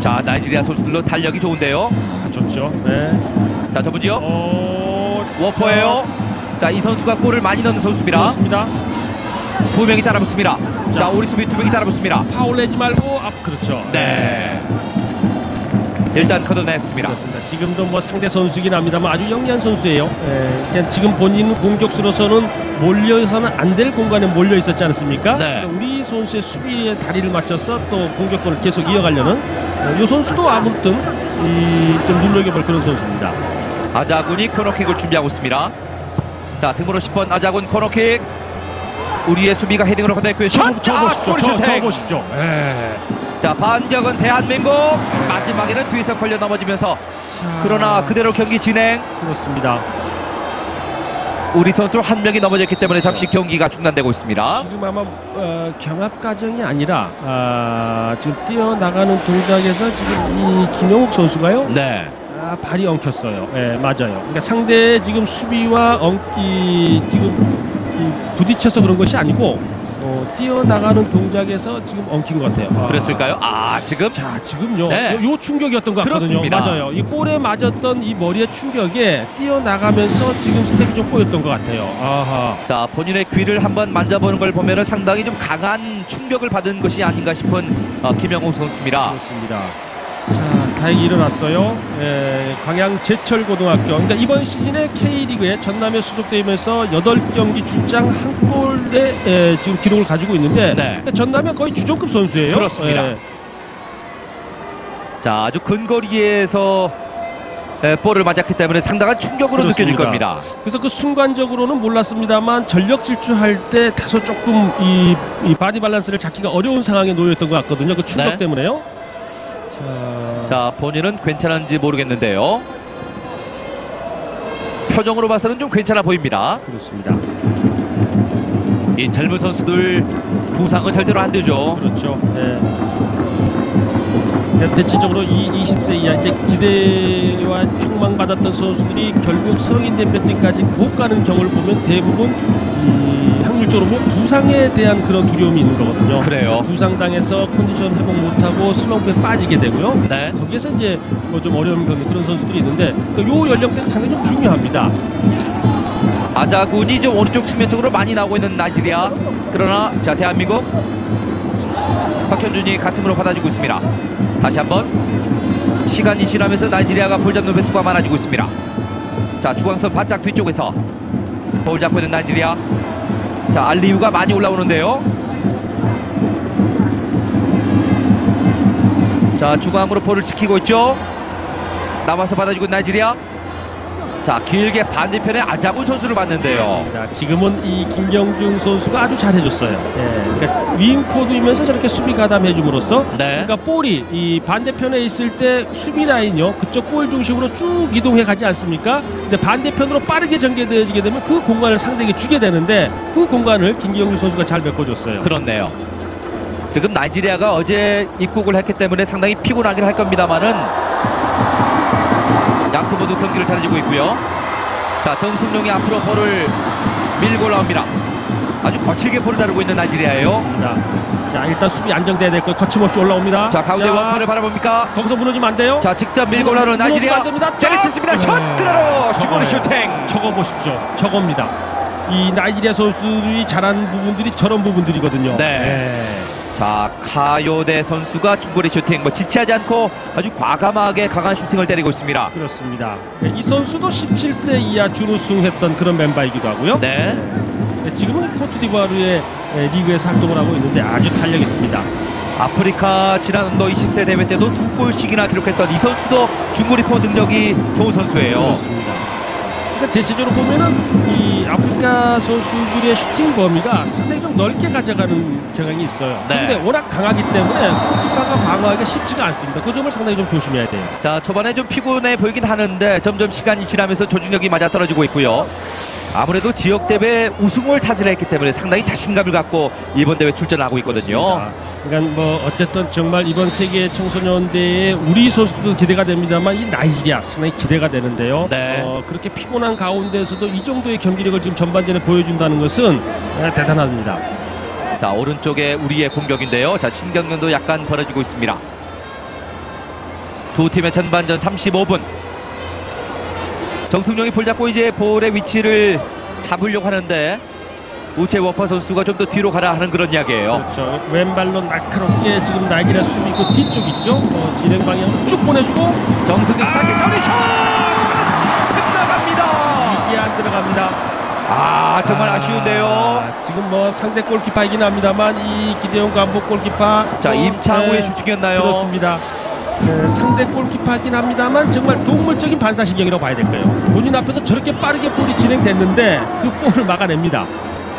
자 나이지리아 선수들로 달력이 좋은데요. 아, 좋죠. 네. 자 저분지요. 어, 워퍼예요. 자 이 선수가 골을 많이 넣는 선수입니다. 그렇습니다. 두 명이 따라붙습니다. 자. 자 우리 수비 두 명이 따라붙습니다. 파울 내지 말고 앞 그렇죠. 네. 일단 걷어냈습니다. 그렇습니다. 지금도 뭐 상대 선수긴 합니다만 아주 영리한 선수예요. 예, 그냥 지금 본인 공격수로서는 몰려서는 안 될 공간에 몰려 있었지 않습니까? 네. 우리 선수의 수비에 다리를 맞춰서 또 공격권을 계속 이어가려는 이 선수도 아무튼 이좀 눈여겨볼 그런 선수입니다. 아자군이 코너킥을 준비하고 있습니다. 자 등번호 10번 아자군 코너킥. 우리의 수비가 헤딩으로 건넸고요. 샷! 저, 저 아, 보십시오. 골 저, 저 슈팅! 보십시오. 예. 자 반격은 대한민국. 마지막에는 뒤에서 걸려 넘어지면서 자, 그러나 그대로 경기 진행. 그렇습니다. 우리 선수 한 명이 넘어졌기 때문에 잠시 경기가 중단되고 있습니다. 지금 아마 어, 경합 과정이 아니라 아, 지금 뛰어나가는 동작에서 지금 이 김영욱 선수가요. 네. 아, 발이 엉켰어요. 예, 맞아요. 그러니까 상대 지금 수비와 엉기 지금 이 부딪혀서 그런 것이 아니고 어, 뛰어나가는 동작에서 지금 엉킨 것 같아요. 아. 그랬을까요? 아 지금 자 지금요 네. 요, 요 충격이었던 것 같거든요 그렇습니다. 맞아요 이 볼에 맞았던 이 머리의 충격에 뛰어나가면서 지금 스텝이 좀 꼬였던 것 같아요 아하 자 본인의 귀를 한번 만져보는 걸 보면은 상당히 좀 강한 충격을 받은 것이 아닌가 싶은 어, 김영욱 선수입니다. 그렇습니다 자 다행히 일어났어요 예, 광양 제철고등학교 그러니까 이번 시즌에 K리그에 전남에 소속되면서 8경기 출장 한 골에 예, 지금 기록을 가지고 있는데 네. 그러니까 전남의 거의 주전급 선수예요 그렇습니다. 예. 자 아주 근거리에서 에, 볼을 맞았기 때문에 상당한 충격으로 느껴질 그렇습니다. 겁니다. 그래서 그 순간적으로는 몰랐습니다,만 전력 질주할 때 다소 조금 이, 이 바디 밸런스를 잡기가 어려운 상황에 놓였던 것 같거든요. 그 충격 네. 때문에요. 자, 자 본인은 괜찮은지 모르겠는데요. 표정으로 봐서는 좀 괜찮아 보입니다. 그렇습니다. 이 젊은 선수들 부상은 절대로 안 되죠. 그렇죠. 네. 대체적으로 이 20세 이하 이제 기대와 촉망받았던 선수들이 결국 성인 대표팀까지 못 가는 경우를 보면 대부분 이 확률적으로 보면 부상에 대한 그런 두려움이 있는 거거든요. 그래요. 부상당해서 컨디션 회복 못하고 슬럼프에 빠지게 되고요. 네. 거기에서 이제 뭐 좀 어려움을 겪는 그런 선수들이 있는데 그요 연령대가 상당히 좀 중요합니다. 아자군이 좀 오른쪽 측면 쪽으로 많이 나오고 있는 나이지리아. 그러나 자 대한민국 석현준이 가슴으로 받아주고 있습니다. 다시 한번 시간이 지나면서 나이지리아가 볼 잡는 횟수가 많아지고 있습니다. 자 중앙선 바짝 뒤쪽에서 볼 잡고 있는 나이지리아. 자 알리우가 많이 올라오는데요. 자 중앙으로 볼을 지키고 있죠. 나와서 받아주고 나이지리아. 자 길게 반대편에 아자군 선수를 봤는데요. 그렇습니다. 지금은 이 김경중 선수가 아주 잘해줬어요. 예, 그러니까 윙포드이면서 저렇게 수비 가담해줌으로써 네. 그러니까 볼이 이 반대편에 있을 때 수비 라인요 그쪽 볼 중심으로 쭉 이동해 가지 않습니까? 근데 반대편으로 빠르게 전개되어지게 되면 그 공간을 상대에게 주게 되는데 그 공간을 김경중 선수가 잘 메꿔줬어요. 그렇네요. 지금 나이지리아가 어제 입국을 했기 때문에 상당히 피곤하긴 할 겁니다만은 모두 경기를 잘해주고 있고요. 자 정승용이 앞으로 볼을 밀고 나옵니다. 아주 거칠게 볼을 다루고 있는 나이지리아예요. 자, 자 일단 수비 안정돼야 될거 거침없이 올라옵니다. 자 가운데 원판을 바라봅니까? 거기서 무너지면 안 돼요. 자 직접 밀고 나오는 나이지리아. 안 됩니다. 잘했습니다. 샷 네. 그대로 저거예요. 슈팅. 저거 보십시오. 저겁니다. 이 나이지리아 선수들이 잘하는 부분들이 저런 부분들이거든요. 네. 자 카요데 선수가 중거리 슈팅 뭐 지체하지 않고 아주 과감하게 강한 슈팅을 때리고 있습니다. 그렇습니다. 네, 이 선수도 17세 이하 준우승했던 그런 멤버이기도 하고요. 네. 네, 지금은 코트디부아르의 에, 리그에서 활동을 하고 있는데 아주 탄력 있습니다. 아프리카 지난 under 20세 대회 때도 두 골씩이나 기록했던 이 선수도 중거리 포 능력이 좋은 선수예요. 그렇습니다. 그러니까 대체적으로 보면은 이 아프리카 선수들의 슈팅 범위가 상당히 좀 넓게 가져가는 경향이 있어요. 네. 근데 워낙 강하기 때문에 키퍼가 방어하기가 쉽지가 않습니다. 그 점을 상당히 좀 조심해야 돼요. 자 초반에 좀 피곤해 보이긴 하는데 점점 시간이 지나면서 조준력이 맞아 떨어지고 있고요. 아무래도 지역 대회 우승을 차지를 했기 때문에 상당히 자신감을 갖고 이번 대회 출전하고 있거든요. 그러니까 뭐 어쨌든 정말 이번 세계 청소년 대회에 우리 선수도 기대가 됩니다만 이 나이지리아 상당히 기대가 되는데요. 네. 어, 그렇게 피곤한 가운데서도 이 정도의 경기력을 지금 전반전에 보여준다는 것은 예, 대단합니다. 자 오른쪽에 우리의 공격인데요. 자 신경련도 약간 벌어지고 있습니다. 두 팀의 전반전 35분. 정승용이 볼 잡고 이제 볼의 위치를 잡으려고 하는데 우체 워퍼 선수가 좀 더 뒤로 가라 하는 그런 이야기예요. 그렇죠. 왼발로 날카롭게 지금 수비 그 뒤쪽 있죠. 어, 진행 방향 쭉 보내주고 정승용 짧게 전위 슛! 빗나갑니다. 이게 안 들어갑니다. 아 정말 아 쉬운데요. 아, 지금 뭐 상대 골키퍼이긴 합니다만 이 기대용 감독 골키퍼 자 또, 임창우의 네, 슈팅이었나요? 그렇습니다. 네, 상대 골키퍼이긴 합니다만 정말 동물적인 반사신경이라고 봐야 될 거예요. 본인 앞에서 저렇게 빠르게 볼이 진행됐는데 그 볼을 막아냅니다.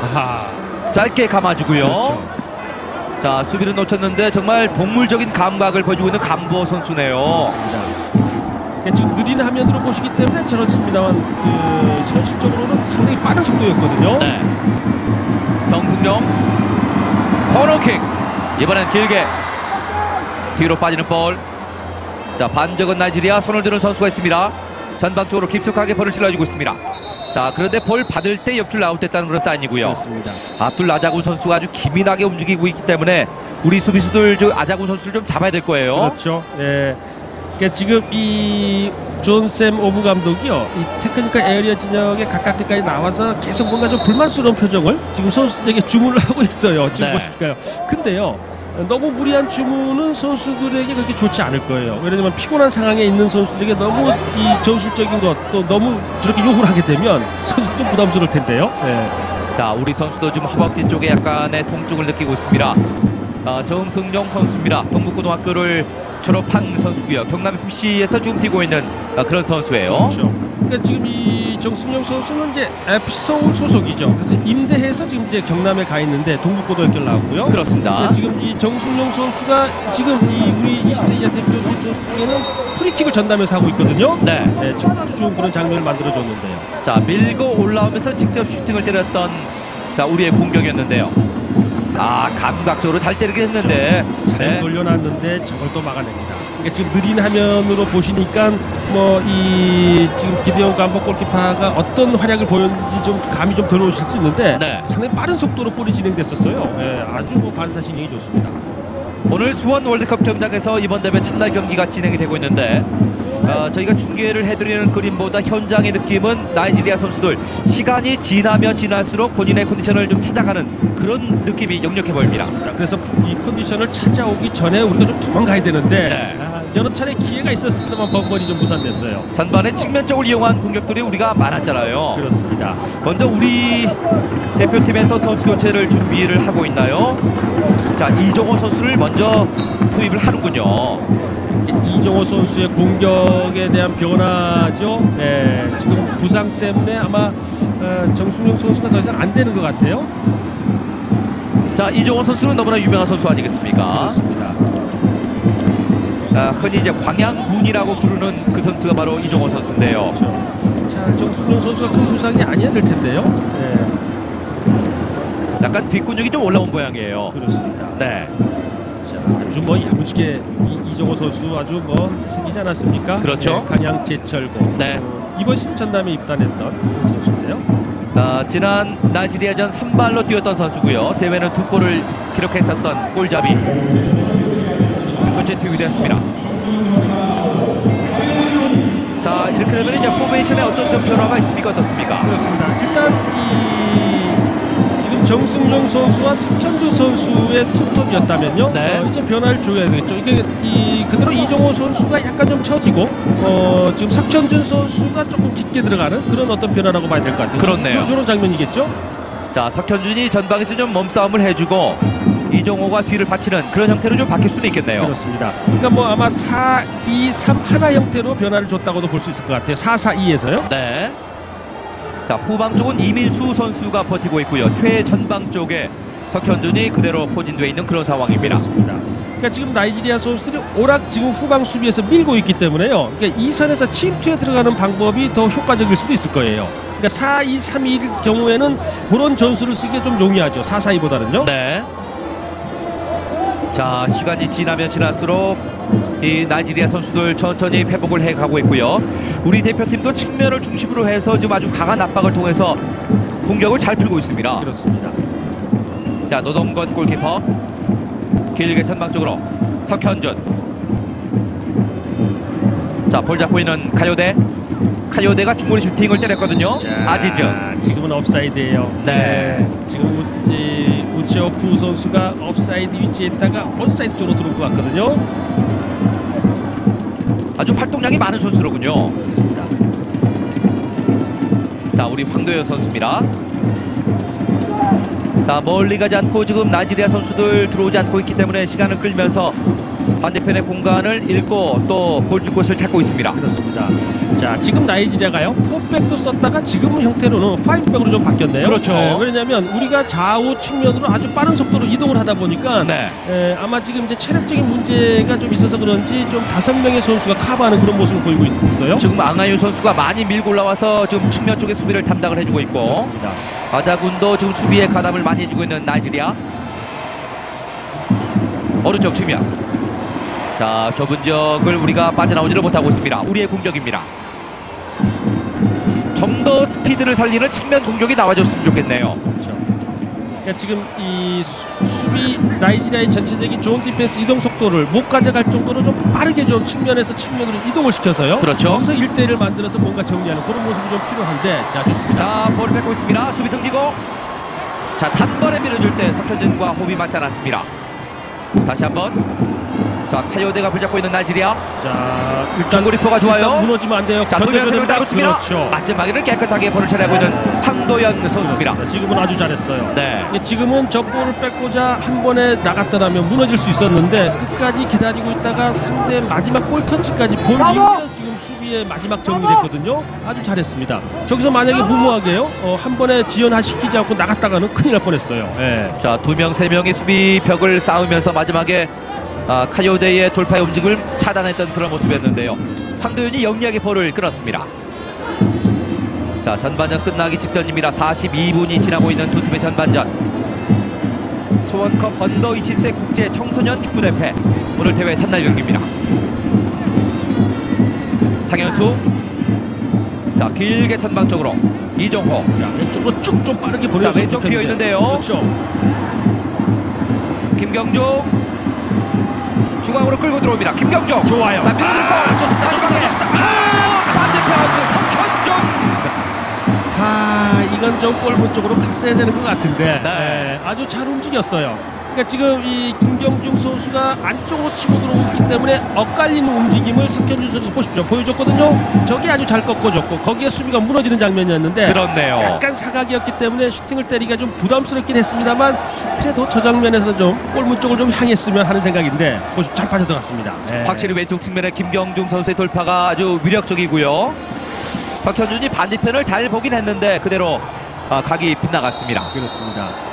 아하. 짧게 감아주고요. 그렇죠. 자 수비를 놓쳤는데 정말 동물적인 감각을 보여주고 있는 감보 선수네요. 그러니까 지금 느린 화면으로 보시기 때문에 저렇습니다만 그, 현실적으로는 상당히 빠른 속도였거든요. 네. 정승용 코너킥 이번엔 길게 뒤로 빠지는 볼. 자 반격은 나이지리아 손을 드는 선수가 있습니다. 전방 쪽으로 깊숙하게 볼을 찔러주고 있습니다. 자 그런데 볼 받을 때 옆줄 나웃됐다는 그런 사인이고요. 그렇습니다. 압둘 아자군 선수가 아주 기민하게 움직이고 있기 때문에 우리 수비수들 저 아자군 선수를 좀 잡아야 될 거예요. 그렇죠. 예. 그러니까 지금 이 존 샘 오부 감독이요, 이 technical area 진영에 가깝게까지 나와서 계속 뭔가 좀 불만스러운 표정을 지금 선수들에게 주문을 [LAUGHS] 하고 있어요. 지금 네. 보실까요? 근데요. 너무 무리한 주문은 선수들에게 그렇게 좋지 않을 거예요. 왜냐하면 피곤한 상황에 있는 선수들에게 너무 이 전술적인 것 또 너무 저렇게 요구를 하게 되면 선수 좀 부담스러울 텐데요. 예. 자 우리 선수도 지금 허벅지 쪽에 약간의 통증을 느끼고 있습니다. 어, 정승용 선수입니다. 동북고등학교를 졸업한 선수고요. 경남 FC에서 지금 뛰고 있는 어, 그런 선수예요. 그렇죠. 그러니까 지금 이 정승용 선수는 이제 FC 서울 소속이죠. 그래서 임대해서 지금 이제 경남에 가 있는데 동북고등학교를 나왔고요. 그렇습니다. 근데 지금 이 정승용 선수가 지금 이 우리 20대 이하 대표팀 선수에는 프리킥을 전담해서 하고 있거든요. 네. 네, 참 아주 좋은 그런 장면을 만들어줬는데요. 자 밀고 올라오면서 직접 슈팅을 때렸던 자 우리의 공격이었는데요. 아 감각적으로 잘 때리긴 했는데 잘 네. 돌려놨는데 저걸 또 막아냅니다. 그러니까 지금 느린 화면으로 보시니까 뭐 이 지금 기대용 감독 골키퍼가 어떤 활약을 보였는지 좀 감이 좀 들어오실 수 있는데 네. 상당히 빠른 속도로 볼이 진행됐었어요. 예, 아주 뭐 반사신경이 좋습니다. 오늘 수원 월드컵 경기장에서 이번 대회 첫날 경기가 진행이 되고 있는데 아, 저희가 중계를 해드리는 그림보다 현장의 느낌은 나이지리아 선수들 시간이 지나면 지날수록 본인의 컨디션을 좀 찾아가는 그런 느낌이 역력해 보입니다. 자, 그래서 이 컨디션을 찾아오기 전에 우리가 좀 도망가야 되는데 네. 아, 여러 차례 기회가 있었습니다만 번번이 좀 무산됐어요. 전반에 측면 쪽을 이용한 공격들이 우리가 많았잖아요. 그렇습니다. 먼저 우리 대표팀에서 선수 교체를 준비를 하고 있나요? 자 이종호 선수를 먼저 투입을 하는군요. 이종호 선수의 공격에 대한 변화죠. 네, 지금 부상 때문에 아마 어, 정순영 선수가 더 이상 안 되는 것 같아요. 자 이종호 선수는 너무나 유명한 선수 아니겠습니까? 그렇습니다. 아, 흔히 이제 광양군이라고 부르는 그 선수가 바로 이종호 선수인데요. 그렇죠. 자, 정순영 선수가 큰 부상이 아니어야 될 텐데요. 네, 약간 뒷근육이 좀 올라온 모양이에요. 그렇습니다. 네, 자, 아주 뭐 야무지게 이, 이종호 선수 아주 뭐 생기지 않았습니까? 그렇죠. 네, 간양 제철고. 네. 어, 이번 시즌 전남에 입단했던 선수인데요. 아, 지난 나이지리아전 선발로 뛰었던 선수고요. 대회는 두 골을 기록했었던 골잡이 교체 투입이 됐습니다. 자 이렇게 되면 이제 포메이션에 어떤 좀 변화가 있습니까? 어떻습니까? 그렇습니다. 일단 이 정승용 선수와 석현주 선수의 투톱이었다면요. 네. 어, 이제 변화를 줘야 되겠죠. 이게 이 그대로 이종호 선수가 약간 좀 처지고 어, 지금 석현준 선수가 조금 깊게 들어가는 그런 어떤 변화라고 봐야 될 것 같아요. 그렇네요. 이런 장면이겠죠. 자 석현준이 전방에서 좀 몸싸움을 해주고 이종호가 뒤를 받치는 그런 형태로 좀 바뀔 수도 있겠네요. 그렇습니다. 그러니까 뭐 아마 4, 2, 3 하나 형태로 변화를 줬다고도 볼 수 있을 것 같아요. 4, 4, 2에서요. 네. 자 후방 쪽은 이민수 선수가 버티고 있고요. 최전방 쪽에 석현준이 그대로 포진돼 있는 그런 상황입니다. 그렇습니다. 그러니까 지금 나이지리아 선수들이 오락 지금 후방 수비에서 밀고 있기 때문에요. 그러니까 이 선에서 침투에 들어가는 방법이 더 효과적일 수도 있을 거예요. 그러니까 4, 2, 3일 경우에는 그런 전술을 쓰기에 좀 용이하죠. 4, 4, 2보다는요. 네. 자 시간이 지나면 지날수록 이 나이지리아 선수들 천천히 회복을 해가고 있고요. 우리 대표팀도 측면을 중심으로 해서 지금 아주 강한 압박을 통해서 공격을 잘 풀고 있습니다. 그렇습니다. 자 노동건 골키퍼 길게 전방 쪽으로 석현준 자 볼 잡고 있는 카요데 카요데가 중거리 슈팅을 때렸거든요 아지즈 지금은 옵사이드예요. 네. 지금 우, 우체오프 선수가 옵사이드 위치에 있다가 온사이드 쪽으로 들어올 것 같거든요. 아주 활동량이 많은 선수로군요 그렇습니다. 자 우리 황도현 선수입니다 자 멀리 가지 않고 지금 나이지리아 선수들 들어오지 않고 있기 때문에 시간을 끌면서 반대편의 공간을 읽고 또 볼줄 곳을 찾고 있습니다 그렇습니다. 자, 지금 나이지리아가요. 포백도 썼다가 지금 형태로는 파이브백으로 좀 바뀌었네요. 그렇죠. 네, 왜냐하면 우리가 좌우 측면으로 아주 빠른 속도로 이동을 하다 보니까 네. 에, 아마 지금 이제 체력적인 문제가 좀 있어서 그런지 좀 다섯 명의 선수가 커버하는 그런 모습을 보이고 있- 있어요. 지금 앙하윤 선수가 많이 밀고 올라와서 지금 측면 쪽의 수비를 담당을 해주고 있고 그렇습니다. 아자군도 지금 수비에 가담을 많이 해주고 있는 나이지리아 오른쪽 측면 자 좁은 지역을 우리가 빠져나오지를 못하고 있습니다 우리의 공격입니다 좀 더 스피드를 살리는 측면 공격이 나와줬으면 좋겠네요 그렇죠. 그러니까 지금 이 수, 수비 나이지리아의 전체적인 좋은 디펜스 이동 속도를 못 가져갈 정도로 좀 빠르게 좀 측면에서 측면으로 이동을 시켜서요. 그렇죠. 여기서 1대1을 만들어서 뭔가 정리하는 그런 모습이 좀 필요한데 자 좋습니다. 자 볼을 뺏고 있습니다 수비 등지고 자 단번에 밀어줄 때 석현준과 호흡이 맞지 않았습니다 다시 한번 자 카요데가 붙잡고 있는 나이지리아 자 중거리 포가 좋아요. 무너지면 안 돼요. 자 돌려서 견뎌야 따고 있습니다 그렇죠. 마지막에는 깨끗하게 볼을 처리하고 있는 황도현 선수입니다 그렇습니다. 지금은 아주 잘했어요. 네. 지금은 저 볼을 뺏고자 한 번에 나갔더라면 무너질 수 있었는데 끝까지 기다리고 있다가 상대 마지막 골 터치까지 본 이후에 지금 수비의 마지막 정리했거든요. 아주 잘했습니다. 저기서 만약에 무모하게요, 어, 한 번에 지연시키지 않고 나갔다가는 큰일 날 뻔했어요. 예. 자, 두 명, 세 명의 수비 벽을 쌓으면서 마지막에 아, 카요데의 돌파의 움직임을 차단했던 그런 모습이었는데요. 황도현이 영리하게 볼을 끊었습니다. 자, 전반전 끝나기 직전입니다. 42분이 지나고 있는 두 팀의 전반전. 수원컵 언더 20세 국제 청소년 축구대회 오늘 대회 첫날 경기입니다. 장현수 자 길게 전방 쪽으로 이종호 자 왼쪽으로 쭉 좀 빠르게 자 보내서 왼쪽 비어 있는데요. 그렇죠. 김경종 중앙으로 끌고 들어옵니다. 김경종 좋아요. 자 밀어넣고 아, 좋습니다. 좋습니다. 좋습니다. 아, 반대편 석현종 아 이건 좀 골문 쪽으로 갔어야 되는 것 같은데 네. 예, 아주 잘 움직였어요. 그러니까 지금 이 김경중 선수가 안쪽으로 치고 들어오기 때문에 엇갈리는 움직임을 석현준 선수가 보십시오 보여줬거든요. 저게 아주 잘 꺾어줬고 거기에 수비가 무너지는 장면이었는데 그렇네요. 약간 사각이었기 때문에 슈팅을 때리기가 좀 부담스럽긴 했습니다만 그래도 저 장면에서는 좀 골문 쪽을 좀 향했으면 하는 생각인데 보십시오 잘 빠져들어갔습니다. 예. 확실히 왼쪽 측면에 김경중 선수의 돌파가 아주 위력적이고요. 석현준이 반대편을 잘 보긴 했는데 그대로 아, 각이 빗나갔습니다. 그렇습니다.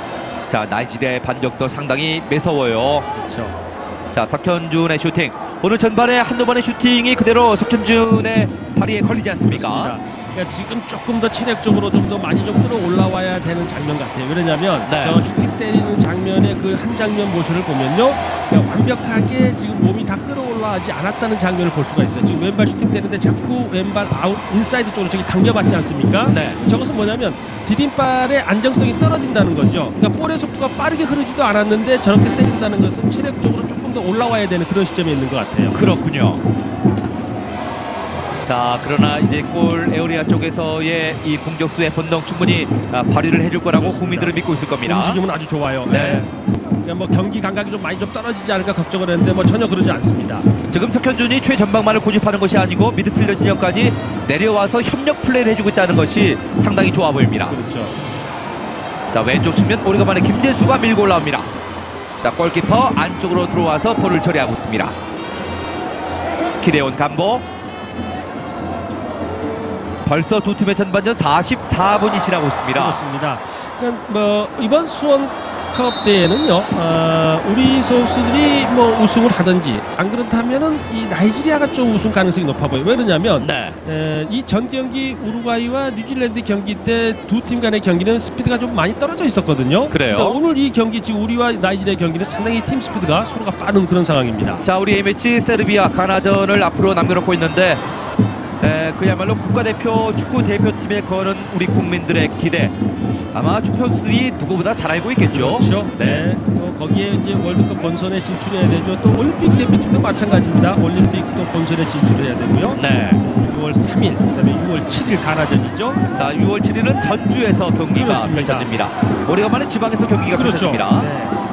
자 나이지리아의 반격도 상당히 매서워요. 그렇죠. 자 석현준의 슈팅 오늘 전반에 한두 번의 슈팅이 그대로 석현준의 다리에 걸리지 않습니까? 그렇습니다. 그러니까 지금 조금 더 체력적으로 좀 더 많이 좀 끌어올라와야 되는 장면 같아요. 왜냐하면 네. 저 슈팅 때리는 장면의 그 한 장면 모션을 보면요, 그러니까 완벽하게 지금 몸이 다 끌어올라가지 않았다는 장면을 볼 수가 있어요. 지금 왼발 슈팅 때리는데 자꾸 왼발 아웃 인사이드 쪽으로 저기 당겨 맞지 않습니까? 네. 저것은 뭐냐면 디딤발의 안정성이 떨어진다는 거죠. 그러니까 볼의 속도가 빠르게 흐르지도 않았는데 저렇게 때린다는 것은 체력적으로 조금 더 올라와야 되는 그런 시점에 있는 것 같아요. 그렇군요. 자 그러나 이제 골 에어리아 쪽에서의 이 공격수의 본능 충분히 아, 발휘를 해줄 거라고. 국민들은 믿고 있을 겁니다. 움직임은 아주 좋아요. 네. 그러니까 뭐 경기 감각이 좀 많이 좀 떨어지지 않을까 걱정을 했는데 뭐 전혀 그러지 않습니다. 지금 석현준이 최전방만을 고집하는 것이 아니고 미드필더 진영까지 내려와서 협력 플레이를 해주고 있다는 것이 상당히 좋아 보입니다. 그렇죠. 자 왼쪽 측면 오리가만의 김재수가 밀고 올라옵니다. 자 골키퍼 안쪽으로 들어와서 볼을 처리하고 있습니다. 기대온 감보 벌써 두 팀의 전반전 44분이 지나고 있습니다. 그렇습니다. 그러니까 뭐 이번 수원컵 대회는요, 어, 우리 선수들이 뭐 우승을 하든지 안 그렇다면은 이 나이지리아가 좀 우승 가능성이 높아 보여요. 왜 그러냐면 네. 이전 경기 우루과이와 뉴질랜드 경기 때 두 팀 간의 경기는 스피드가 좀 많이 떨어져 있었거든요. 그래요? 근데 오늘 이 경기 지금 우리와 나이지리아 경기는 상당히 팀 스피드가 서로가 빠른 그런 상황입니다. 자 우리 A매치 세르비아 가나전을 앞으로 남겨놓고 있는데 에, 그야말로 국가대표 축구 대표팀에 거는 우리 국민들의 기대 아마 축구 선수들이 누구보다 잘 알고 있겠죠. 그렇죠. 네. 네. 또 거기에 이제 월드컵 본선에 진출해야 되죠. 또 올림픽 대표팀도 마찬가지입니다. 올림픽 또 본선에 진출해야 되고요. 네. 6월 3일, 그다음에 6월 7일 가나전이죠. 자 6월 7일은 전주에서 경기가 그렇습니다. 펼쳐집니다. 오래간만에 지방에서 경기가 그렇죠. 펼쳐집니다. 네.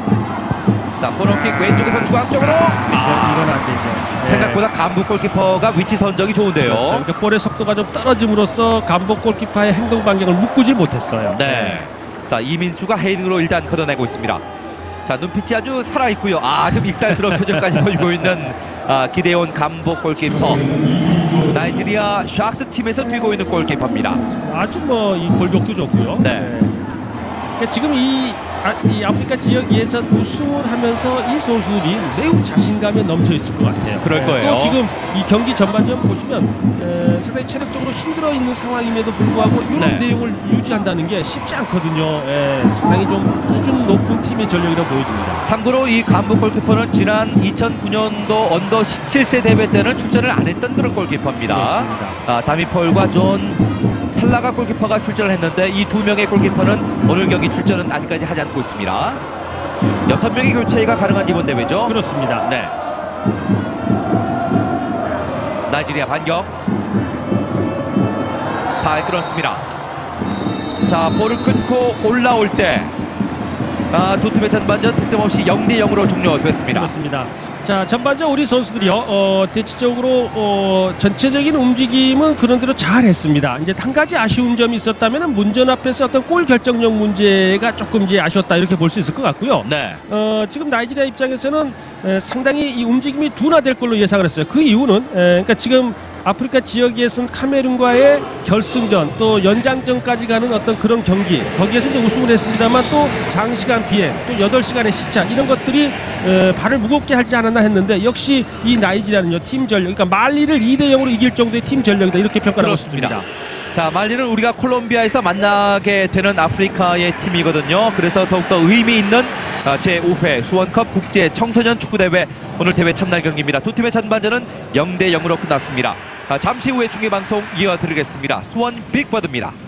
자 코너킥 왼쪽에서 중앙 쪽으로 아, 이건 안 되죠. 네. 생각보다 간부 골키퍼가 위치 선정이 좋은데요. 그렇죠. 그러니까 볼의 속도가 좀 떨어짐으로써 감독 골키퍼의 행동 반경을 묶지 못했어요. 네. 자 이민수가 헤딩으로 일단 걷어내고 있습니다. 자 눈빛이 아주 살아 있고요. 아좀 익살스러운 [LAUGHS] 표정까지 보이고 있는 아, 기대온 감독 골키퍼. 나이지리아 샥스 팀에서 뛰고 있는 골키퍼입니다. 아주 뭐 이 골격도 좋고요. 네. 그러니까 지금 이, 아, 이 아프리카 지역 예선 우승을 하면서 이 선수들이 매우 자신감에 넘쳐 있을 것 같아요. 그럴 거예요. 또 지금 이 경기 전반전 보시면 에, 상당히 체력적으로 힘들어 있는 상황임에도 불구하고 이런 네. 내용을 유지한다는 게 쉽지 않거든요. 에, 상당히 좀 수준 높은 팀의 전력이라고 보여집니다. 참고로 이 감독 골키퍼는 지난 2009년도 under 17세 대회 때는 출전을 안 했던 그런 골키퍼입니다. 그렇습니다. 아, 다미폴과 존 팔라가 골키퍼가 출전을 했는데 이 두 명의 골키퍼는 오늘 경기 출전은 아직까지 하지 않고 있습니다. 여섯 명의 교체가 가능한 이번 대회죠. 그렇습니다. 네. 나이지리아 반격. 잘 끌었습니다. 자, 볼을 끊고 올라올 때 아, 두 팀의 전반전 득점 없이 0대 0으로 종료됐습니다. 그렇습니다. 자 전반전 우리 선수들이요 어, 대체적으로 어, 전체적인 움직임은 그런 대로 잘했습니다. 이제 한 가지 아쉬운 점이 있었다면 문전 앞에서 어떤 골 결정력 문제가 조금 이제 아쉬웠다 이렇게 볼 수 있을 것 같고요. 네. 어, 지금 나이지리아 입장에서는 에, 상당히 이 움직임이 둔화될 걸로 예상을 했어요. 그 이유는 에, 그러니까 지금 아프리카 지역에서는 카메룬과의 결승전 또 연장전까지 가는 어떤 그런 경기 거기에서 이제 우승을 했습니다만 또 장시간 비행 또 8시간의 시차 이런 것들이 에, 발을 무겁게 하지 않았나 했는데 역시 이 나이지리아는요 팀 전력 그러니까 말리를 2대 0으로 이길 정도의 팀 전력이다 이렇게 평가를 하고 그렇습니다. 있습니다. 자, 말리는 우리가 콜롬비아에서 만나게 되는 아프리카의 팀이거든요. 그래서 더욱더 의미 있는 아, 제5회 수원컵 국제 청소년 축구대회 오늘 대회 첫날 경기입니다. 두 팀의 전반전은 0대 0으로 끝났습니다. 아, 잠시 후에 중계 방송 이어드리겠습니다. 수원 빅버드입니다.